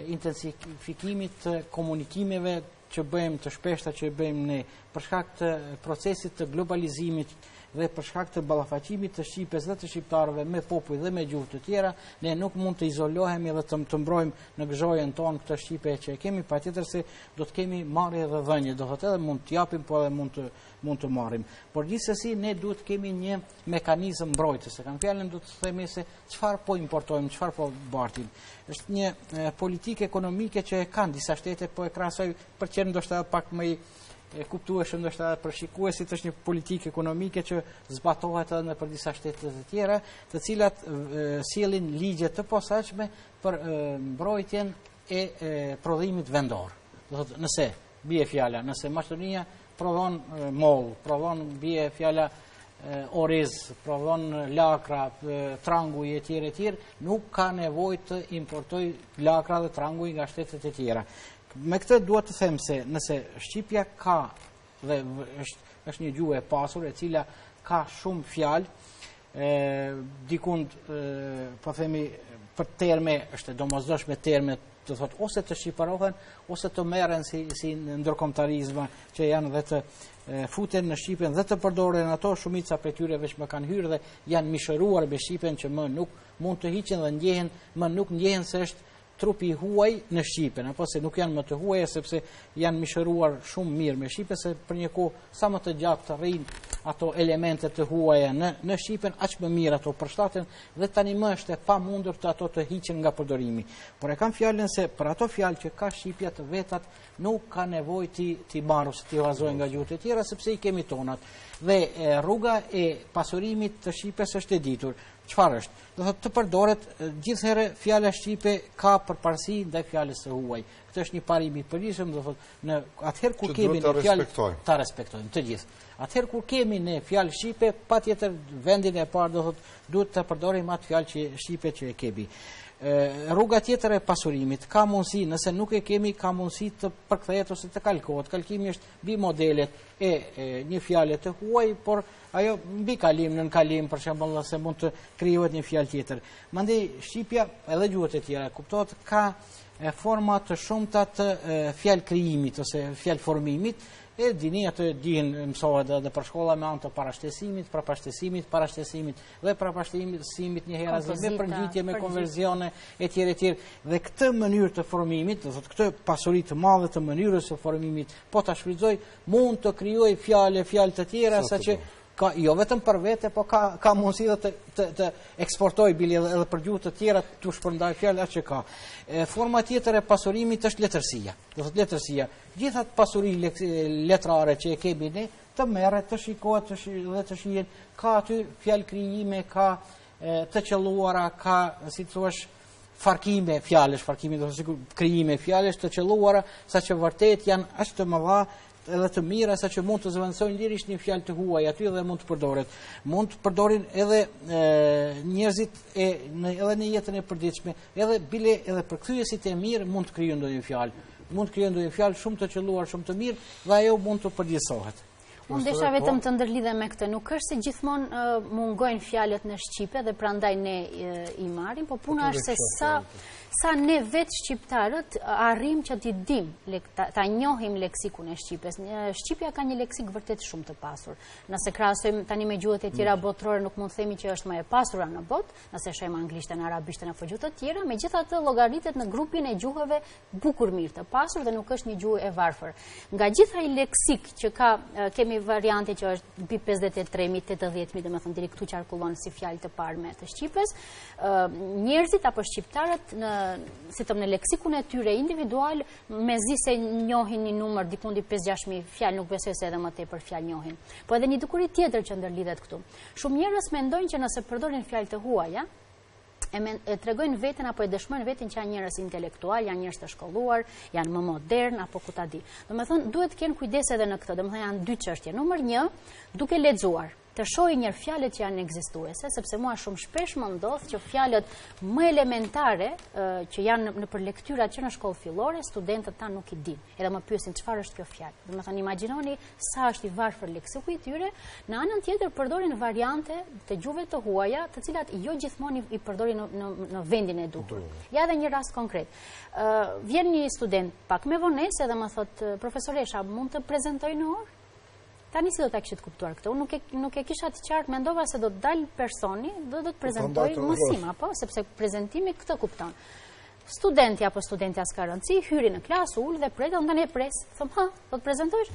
S2: intensifikimit të komunikimeve që bëjmë të shpeshta që bëjmë ne për shkak të procesit të globalizimit dhe për shkak të ballafaqimit të shqipes dhe të shqiptarëve me popuj dhe me gjuhë të tjera, ne nuk mund të izolohemi dhe të të mbrojmë në gëzhojën tonë këtë shqipe që e kemi, patjetër se do të kemi marrje dhe dhënie, do thotë edhe mund të japim, por edhe mund të mund të marrim. Por gjithsesi ne duhet të kemi një mekanizëm mbrojtës. E kam fjalën do të themi se çfarë po importojmë, çfarë po bartim. është një politikë ekonomike që e kanë disa shtete, po e krahasoj për të qenë ndoshta pak më e kuptueshme ndoshta për shikuesit është një politikë ekonomike që zbatohet edhe nëpër disa shtete të tjera, të cilat sjellin ligje të posaçme për mbrojtjen e prodhimit vendor. Nëse Bie fjala, nëse Maqedonia prodhon mollë, prodhon bie fjala oriz, prodhon lakra, tranguj e tjera e tjera, nuk ka nevojë të importojë lakra dhe tranguj nga shtetet e tjera. Me këtë dua të them se nëse shqipja ka dhe është një gjuhë e pasur e cila ka shumë fjalë, dikund po themi për terme, është e domosdoshme terme do thotë ose të shqipërohen ose të merren si si ndërkombëtarizma që janë dhe të futen në shqipen dhe të përdoren ato shumica prej tyre veç më kanë hyrë dhe janë mishëruar me shqipen që më nuk mund të hiqen dhe ndjehen më nuk ndjehen se është trupi i huaj në Shqipen, apo se nuk janë më të huaja, sepse janë mishëruar shumë mirë me Shqipen, se për një kohë sa më të gjatë të rrinë ato elemente të huaja në, në Shqipen, aq më mirë ato përshtaten, dhe tani më është e pamundur të ato të hiqen nga përdorimi. Por e kam fjalën se për ato fjalë që ka Shqipja të vetat, nuk ka nevojë t'i, t'i marrë ose t'i huazojë nga gjuhët e tjera, sepse i kemi tonat. Dhe rruga e pasurimit të Shqipes është e ditur. Çfarë është? Do thotë të përdoret gjithherë fjala shqipe ka përparësi ndaj fjalës së huaj. Kjo është një parim i përgjithshëm, do thotë në atëherë kur kemi një fjalë ta respektojmë të gjithë. Atëherë kur kemi një fjalë shqipe, patjetër vendin e parë do thotë duhet të përdorim atë fjalë shqipe që e kemi. Rruga tjetër e pasurimit ka mundësi, nëse nuk e kemi, ka mundësi të përkthehet ose të kalkohet. Kalkimi është mbi modelet e një fjale të huaj, por Ajo mbikalim, nënkalim, për shembull, se mund të krijohet një fjalë tjetër. Mandej shqipja edhe gjuhët e tjera kuptohet ka forma të shumta të fjalëkrijimit ose fjalëformimit, e dini atë dihen mësohet edhe nëpër shkolla me anë të parashtesimit, prapashtesimit, parashtesimit dhe prapashtesimit njëherazi me përngjitje me konversion etj etj. Dhe këtë mënyrë të formimit, do thotë këtë pasuri të madhe të mënyrës së formimit, po ta shfrytëzojë, mund të krijojë fjalë e fjalë të tjera saqë ka jo vetëm për vete, po ka ka mundësi edhe të të të eksportojë bile edhe, edhe për gjuhë të tjera të shpërndajë fjalë atë që ka. E, forma tjetër e pasurimit është letërsia. Do thotë letërsia. Gjithë atë pasuri letrare që e kemi ne të merret, të shikohet të shi, dhe të shihen ka aty fjalëkrijime, ka e, të qelluara, ka si thua farkime fjalësh, farkime do thotë krijime fjalësh të qelluara, saqë vërtet janë aq të mëdha edhe të mira saqë mund të zëvendësojnë lirisht një fjalë të huaj aty dhe mund të përdoret. Mund t'i përdorin edhe njerëzit e në edhe në jetën e përditshme, edhe bile edhe përkthyesit e mirë mund të krijojnë ndonjë fjalë. Mund të krijojnë ndonjë fjalë shumë të qelluar, shumë të mirë dhe ajo mund të përgjithësohet.
S3: Unë desha po vetëm të ndërlidhem me këtë. Nuk është se gjithmonë mungojnë fjalët në Shqipe dhe prandaj ne i marrim, po puna
S1: po,
S3: është se sa ne vetë Shqiptarët arrijmë që t'i dim, ta njohim leksikun e Shqipes. Shqipja ka një leksik vërtet shumë të pasur. Nëse krahasojmë tani me gjuhët e tjera botërore, nuk mund themi që është më e pasura në botë, nëse shohim anglishten, arabishten apo gjuhë të tjera, megjithatë llogaritet në grupin e gjuhëve bukur mirë të pasur dhe nuk është një gjuhë e varfër. Nga gjithë ai leksik që ka, kemi variante që është mbi 53.000, 80.000, domethënë deri këtu qarkullon si fjalë të parme të Shqipes, njerëzit apo Shqiptarët në, si të them në leksikun e tyre individual, mezi se njohin një numër diku 5-6.000 fjalë, nuk besoj se edhe më tepër fjalë njohin. Po edhe një dukuri tjetër që ndërlidhet këtu. Shumë njerëz mendojnë që nëse përdorin fjalë të huaja, e tregojnë veten apo e dëshmojnë veten që janë njerëz intelektualë, janë njerëz të shkolluar, janë më modernë apo ku ta di. Domethënë duhet të kenë kujdes edhe në këtë. Domethënë janë dy çështje. Numër 1, duke lexuar të shohin njëherë fjalët që janë ekzistuese, sepse mua shumë shpesh më ndodh që fjalët më elementare që janë nëpër lektyrat që në shkollë fillore, studentët tanë nuk i dinë. Edhe më pyesin çfarë është kjo fjalë. Domethënë imagjinoni sa është i varfër leksiku i tyre, në anën tjetër përdorin variante të gjuhëve të huaja, të cilat jo gjithmonë i përdorin në vendin e duhur. Ja dhe një rast konkret. Vjen një student pak me vonesë dhe më thotë, profesoreshë, a, mund të prezentoj në orë? Tani si do ta kishit kuptuar këtë. Unë nuk e kisha të qartë, mendova se do të dalë personi dhe do të
S1: prezantojë
S3: mësim apo, sepse prezentimi këtë kupton. Studenti apo studentja s'ka rëndësi, hyri në klasë, ulet dhe pret, unë tani pres, them, a do të prezentosh?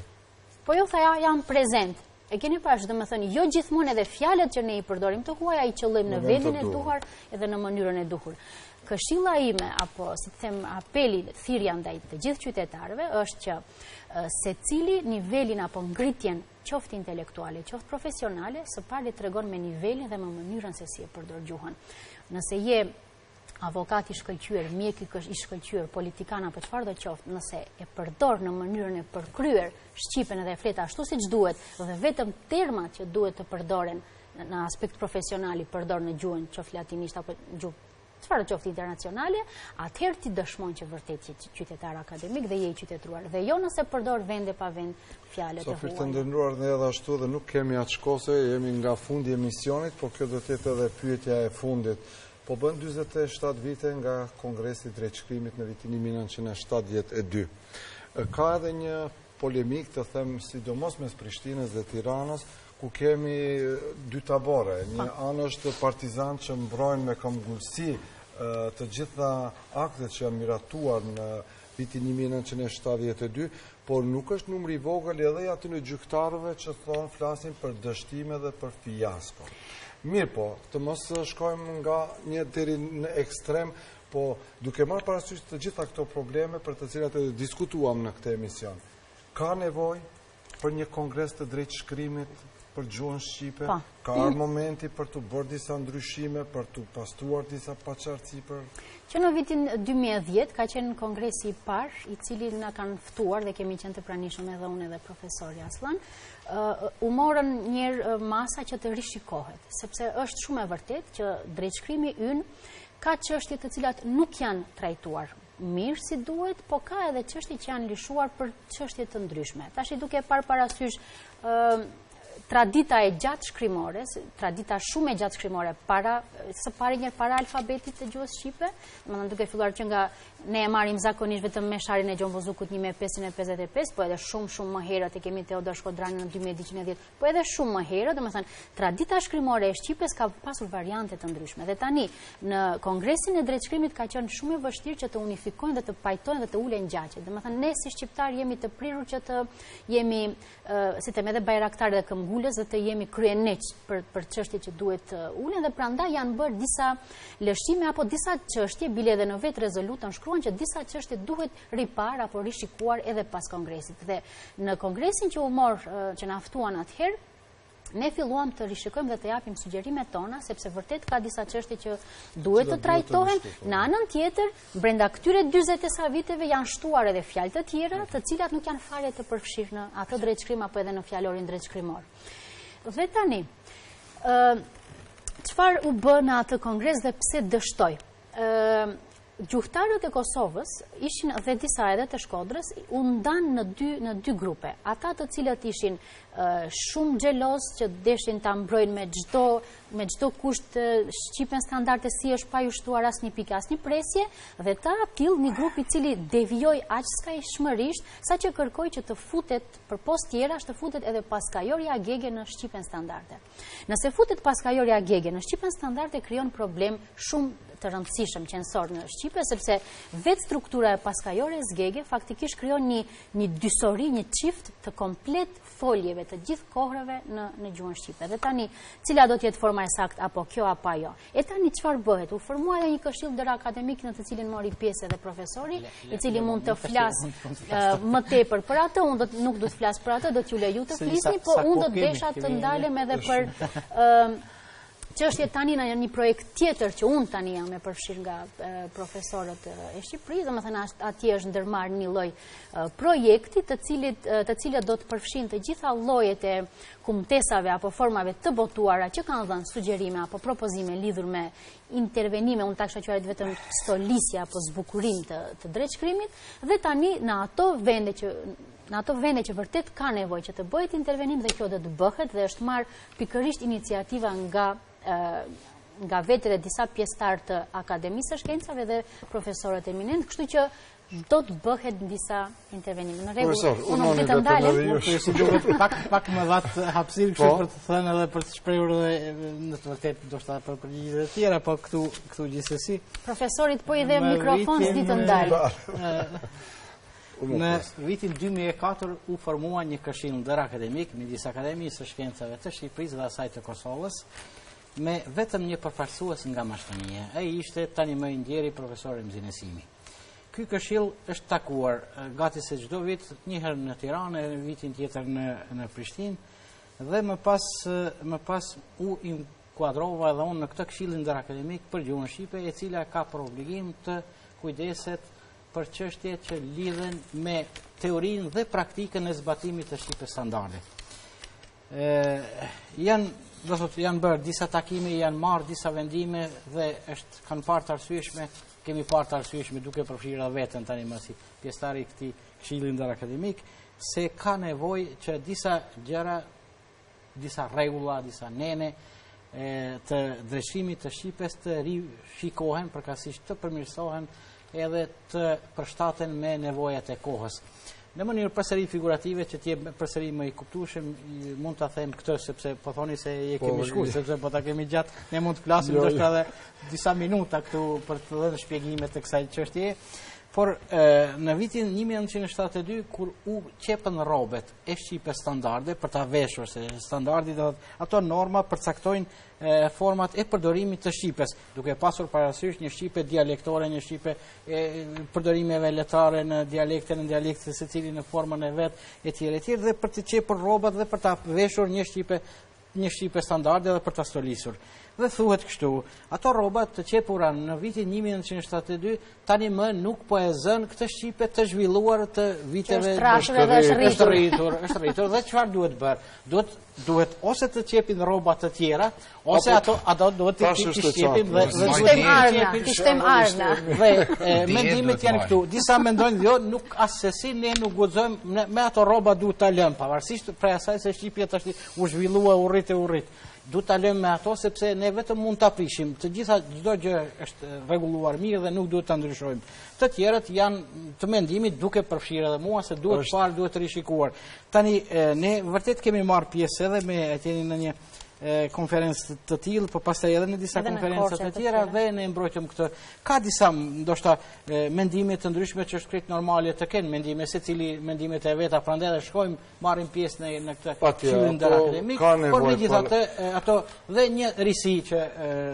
S3: Po jo, tha ai, jam prezent. E keni parasysh, domethënë, jo gjithmonë edhe fjalët që ne i përdorim të huaja i qëllojmë në vendin e
S1: duhur
S3: edhe në mënyrën e duhur. Këshilla ime, apo, si të them, apeli, thirja ndaj të gjithë qytetarëve, është që secili nivelin apo ngritjen, qoftë intelektuale, qoftë profesionale, së pari e tregon me nivelin dhe me mënyrën se si e përdor gjuhën. Nëse je avokat i shkëlqyer, mjek i shkëlqyer, politikan apo çfarëdo qoftë, nëse e përdor në mënyrën e përkryer shqipen edhe e flet ashtu siç duhet, dhe vetëm termat që duhet të përdoren në aspekt profesional i përdor në gjuhën qoftë latinisht apo gjuhë çfarëdo qoftë internacionale, atëherë ti dëshmon që vërtet je qytetar akademik dhe je i qytetëruar. Dhe jo nëse përdor vend e pa vend fjalët e
S1: huaja. Të
S3: ftuar
S1: të nderuar, ne edhe ashtu dhe nuk kemi atë shkose, jemi nga fundi emisionit, po kjo do të jetë edhe pyetja e fundit. Po bën dyzet e shtatë vite nga Kongresi i Drejtshkrimit në vitin një mijë e nëntëqind e shtatëdhjetë e dy. Ka edhe një polemikë të them sidomos mes Prishtinës dhe Tiranës, ku kemi dy tabore. Një anë është partizanë që mbrojnë me këmbëngulësi të gjitha aktet që janë miratuar në vitin 1972, Por nuk është numri i vogël edhe i atyre gjuhëtarëve që thonë flasin për dështim dhe për fiasko. Mirëpo, të mos shkojmë nga një deri në ekstrem, po duke marrë parasysh të gjitha këto probleme për të cilat edhe diskutuam në këtë emision. Ka nevojë për një kongres të drejtshkrimit për gjuhën shqipe,
S3: po.
S1: Ka ardhur momenti për të bërë disa ndryshime, për të pastruar disa paqartësi për...
S3: Që në vitin 2010 ka qenë kongresi i parë, i cili na kanë ftuar dhe kemi qenë të pranishëm edhe unë edhe profesor Asllani, u morën njëherë masa që të rishikohet, sepse është shumë e vërtetë që drejtshkrimi ynë ka çështje të cilat nuk janë trajtuar mirë si duhet, po ka edhe çështje që janë lëshuar për çështje të ndryshme. Tashi duke parë parasysh tradita e gjatë shkrimore, tradita shumë e gjatë shkrimore, para, së pari njëherë para alfabetit të gjuhës shqipe, domethënë duke filluar që nga ne e marrim zakonisht vetëm Mesharin e Gjon Buzukut 1555, po edhe shumë shumë më herët e kemi Teodor Shkodranin 1210, po edhe shumë më herët, domethënë, tradita shkrimore e shqipes ka pasur variante të ndryshme. Dhe tani, në kongresin e drejtshkrimit ka qenë shumë e vështirë që të unifikohen dhe të pajtohen dhe të ulen gjaqet. Domethënë, ne si shqiptarë jemi të prirur që të jemi si të them edhe bajraktarë dhe këmbëngulës dhe të jemi kryeneç për, për çështje që duhet të ulen dhe prandaj janë bërë disa lëshime apo disa çështje, bile edhe në vetë rezolutën shkruan që disa çështje duhet riparë apo rishikuar edhe pas kongresit. Dhe në kongresin që u mor që na ftuan atëherë, ne filluam të rishikojmë dhe të japim sugjerimet tona, sepse vërtet ka disa çështje që duhet të trajtohen, në anën tjetër, brenda këtyre 20 e sa viteve janë shtuar edhe fjalë të tjera, të cilat nuk janë fare të përfshira në atë drejtshkrim, apo edhe në fjalorin drejtshkrimor. Dhe tani, çfarë u bë në atë kongres dhe pse dështoi? Gjuhëtarët e Kosovës ishin dhe disa edhe të Shkodrës, u ndanë në dy, në dy grupe. Ata të cilët ishin shumë xhelozë që deshin ta mbrojnë me çdo, me çdo kusht shqipen standarde si është pa iu shtuar asnjë pikë, asnjë presje, dhe të atillë një grup i cili devijoi aq skajshmërisht, saqë kërkoi që të futet përpos tjerash të futet edhe paskajorja gege në shqipen standarde. Nëse futet paskajorja gege në shqipen standarde krijon problem shumë të rëndësishëm qenësor në shqipe, sepse vetë struktura e paskajores gege faktikisht krijon një, një dysori, një çift të komplet foljeve të gjithë kohëve në, në gjuhën shqipe. Dhe tani, cila do të jetë forma e saktë, apo kjo, apo ajo. E tani çfarë bëhet? U formua edhe një këshill ndërakademik në të cilin mori pjesë edhe profesori, i cili mund të flasë më tepër për atë, unë do nuk do të flas për atë, do t'ju lë ju të flisni, po unë do të desha të ndalem edhe për çështjet tani në një projekt tjetër që unë tani jam e përfshirë nga profesorët e Shqipërisë, domethënë aty është ndërmarrë një lloj projekti të cilat do të përfshijnë të gjitha llojet e kumtesave apo formave të botuara që kanë dhënë sugjerime apo propozime lidhur me intervenime, unë ta kisha quajtur vetëm stolisje apo zbukurim të, të drejtshkrimit, dhe tani në ato vende që në ato vende që vërtet ka nevojë që të bëhet intervenim dhe kjo do të bëhet dhe është marrë pikërisht iniciativa nga nga vetë edhe disa pjesëtarë të Akademisë së Shkencave dhe profesorët eminentë, kështu që S'do të bëhet në disa intervenim. Në rregull, unë nuk di të ndalem.
S2: Pak më dhatë hapësirë kështu po. për të thënë edhe për të shprehur edhe në të vërtetë do shta për përgjigje të tjera, po këtu gjithsesi.
S3: Profesorit, po i dhe mikrofon s'di të ndalem.
S2: Në vitin 2004 u formua një këshill ndërakademik, midis Akademisë së Shkencave të Shqipërisë dhe asaj të Kosovës, me vetëm një përfaqësues nga Maqedonia. Ai ishte tanimë i ndjeri profesor Remzi Nesimi. Ky këshill është takuar gati se çdo vit, një herë në Tiranë e vitin tjetër në në Prishtinë dhe më pas më pas u inkuadrova edhe unë në këtë këshillin ndërakademik për gjuhën shqipe, i cili ka për obligim të kujdeset për çështje që lidhen me teorinë dhe praktikën e zbatimit të shqipes standarde. Ë janë do të thotë janë bërë disa takime, janë marrë disa vendime dhe është kanë parë të arsyeshme Kemi parë të arsyeshme duke përfshirë edhe veten tanimë si pjesëtar i këtij Këshilli Ndërakademik se ka nevojë që disa gjëra, disa rregulla, disa nene e, të drejtshkrimit të shqipes të rishikohen, përkatësisht të përmirësohen edhe të përshtaten me nevojat e kohës. Në mënyrë përsëri figurative që të jem përsëri më i kuptueshëm, mund ta them këtë sepse po thoni se e po, kemi shkuar, sepse po ta kemi gjatë, ne mund të flasim jo, jo. ndoshta edhe disa minuta këtu për të dhënë shpjegime të kësaj çështje. Por në vitin 1972 kur u qepën rrobat e shqipes standarde për ta veshur se standardi do të ato norma përcaktojnë format e përdorimit të shqipes, duke pasur parasysh një shqipe dialektore, një shqipe e përdorimeve letare në dialekte, në dialekte secili në formën e vet, e tjera, e tjera, dhe për të qepur rrobat dhe për ta veshur një shqipe një shqipe standarde dhe për ta stolisur. Dhe thuhet kështu, ato rroba të qepura në vitin 1972 tanimë nuk po e zënë këtë shqipe të zhvilluar të viteve në shkërri,
S3: është rritur,
S2: është rritur, dhe çfarë duhet bërë? Duhet, duhet ose të qepim rroba të tjera, ose ato, ato duhet të të shqepim dhe
S3: të shtiem arna, të shtiem arna.
S2: Dhe mendimet janë këtu, disa mendojnë dhe jo, nuk assesi ne nuk guxojmë, me ato rroba duhet ta lëmë, pavarësisht prej asaj se shqipja tash u zhvillua, u rrit, u rrit. Duhet ta lëmë me ato sepse ne vetëm mund ta prishim. Të gjitha çdo gjë është rregulluar mirë dhe nuk duhet ta ndryshojmë. Të tjerët janë të mendimit duke përfshirë edhe mua se duhet parë, duhet rishikuar. Tani ne vërtet kemi marrë pjesë edhe me atjeni në një konferencë të tillë, por pastaj edhe në disa konferenca të tjera dhe ne mbrojtëm këtë. Ka disa ndoshta mendime të ndryshme që është krejt normale të kenë mendime, secili mendimet e veta, prandaj edhe shkojmë marrim pjesë në këtë
S1: këshillin ndërakademik, por
S2: megjithatë ato dhe një risi që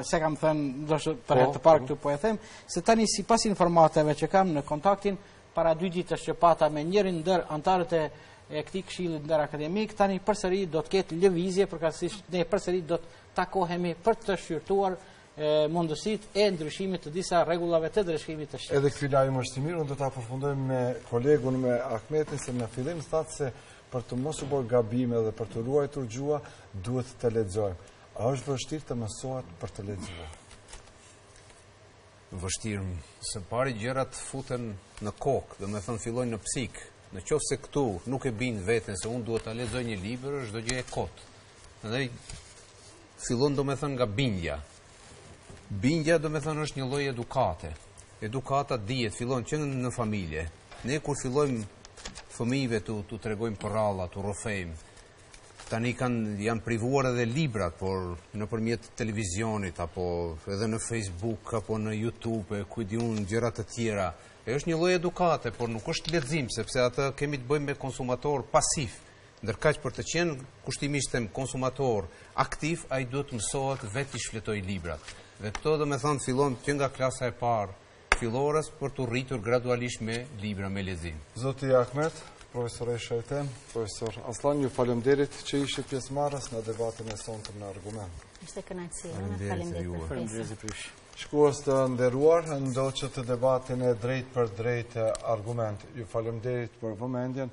S2: s'e kam thënë, ndoshta për herë të parë këtu po e them, se tani sipas informatave që kam në kontaktin, para dy ditësh që pata me njërin ndër anëtarët e këtij këshillit ndërakademik, tani përsëri do të ketë lëvizje, përkatësisht ne përsëri do të takohemi për të shqyrtuar mundësitë e ndryshimit të disa rregullave të drejtshkrimit të shqipes.
S1: Edhe ky lajm është i mirë, unë do ta përfundojmë me kolegun me Ahmetin se në fillim thatë se për të mos u bërë gabime dhe për t'u ruajtur gjuha duhet të lexojmë. A është vështirë të mësohet për të lexuar?
S4: Vështirë, së pari gjërat futen në kokë, domethënë fillojnë në psikë. Në qoftë se këtu nuk e bind veten se unë duhet ta lexoj një libër, është çdo gjë e kot. Prandaj fillon domethënë nga bindja. Bindja domethënë është një lloj edukate. Edukata dihet, fillon që në familje. Ne kur fillojmë fëmijëve t'u tregojmë përralla, t'u rrëfejmë, tani kanë, janë privuar edhe librat, por nëpërmjet televizionit, apo edhe në Facebook, apo në Youtube, e ku di unë, gjëra të tjera. E është një lloj edukate, por nuk është lexim, sepse aty kemi të bëjmë me konsumator pasiv. Ndërkaq për të qenë kushtimisht them konsumator aktiv, ai duhet të mësohet vetë t'i shfletojë librat. Dhe kjo domethënë fillon që nga klasa e parë fillores për t'u rritur gradualisht me libra, me lexim.
S1: Zoti Ahmet, profesor e shajtem, profesor Aslan, ju faleminderit që ishit pjesëmarrës në debatin e sontëm në argument.
S3: Ishte kënaqësi, faleminderit për
S2: ftesë.
S1: Faleminderit Shikues të nderuar, ndoqët debatin e drejtpërdrejtë argument. Ju faleminderit për vëmendjen,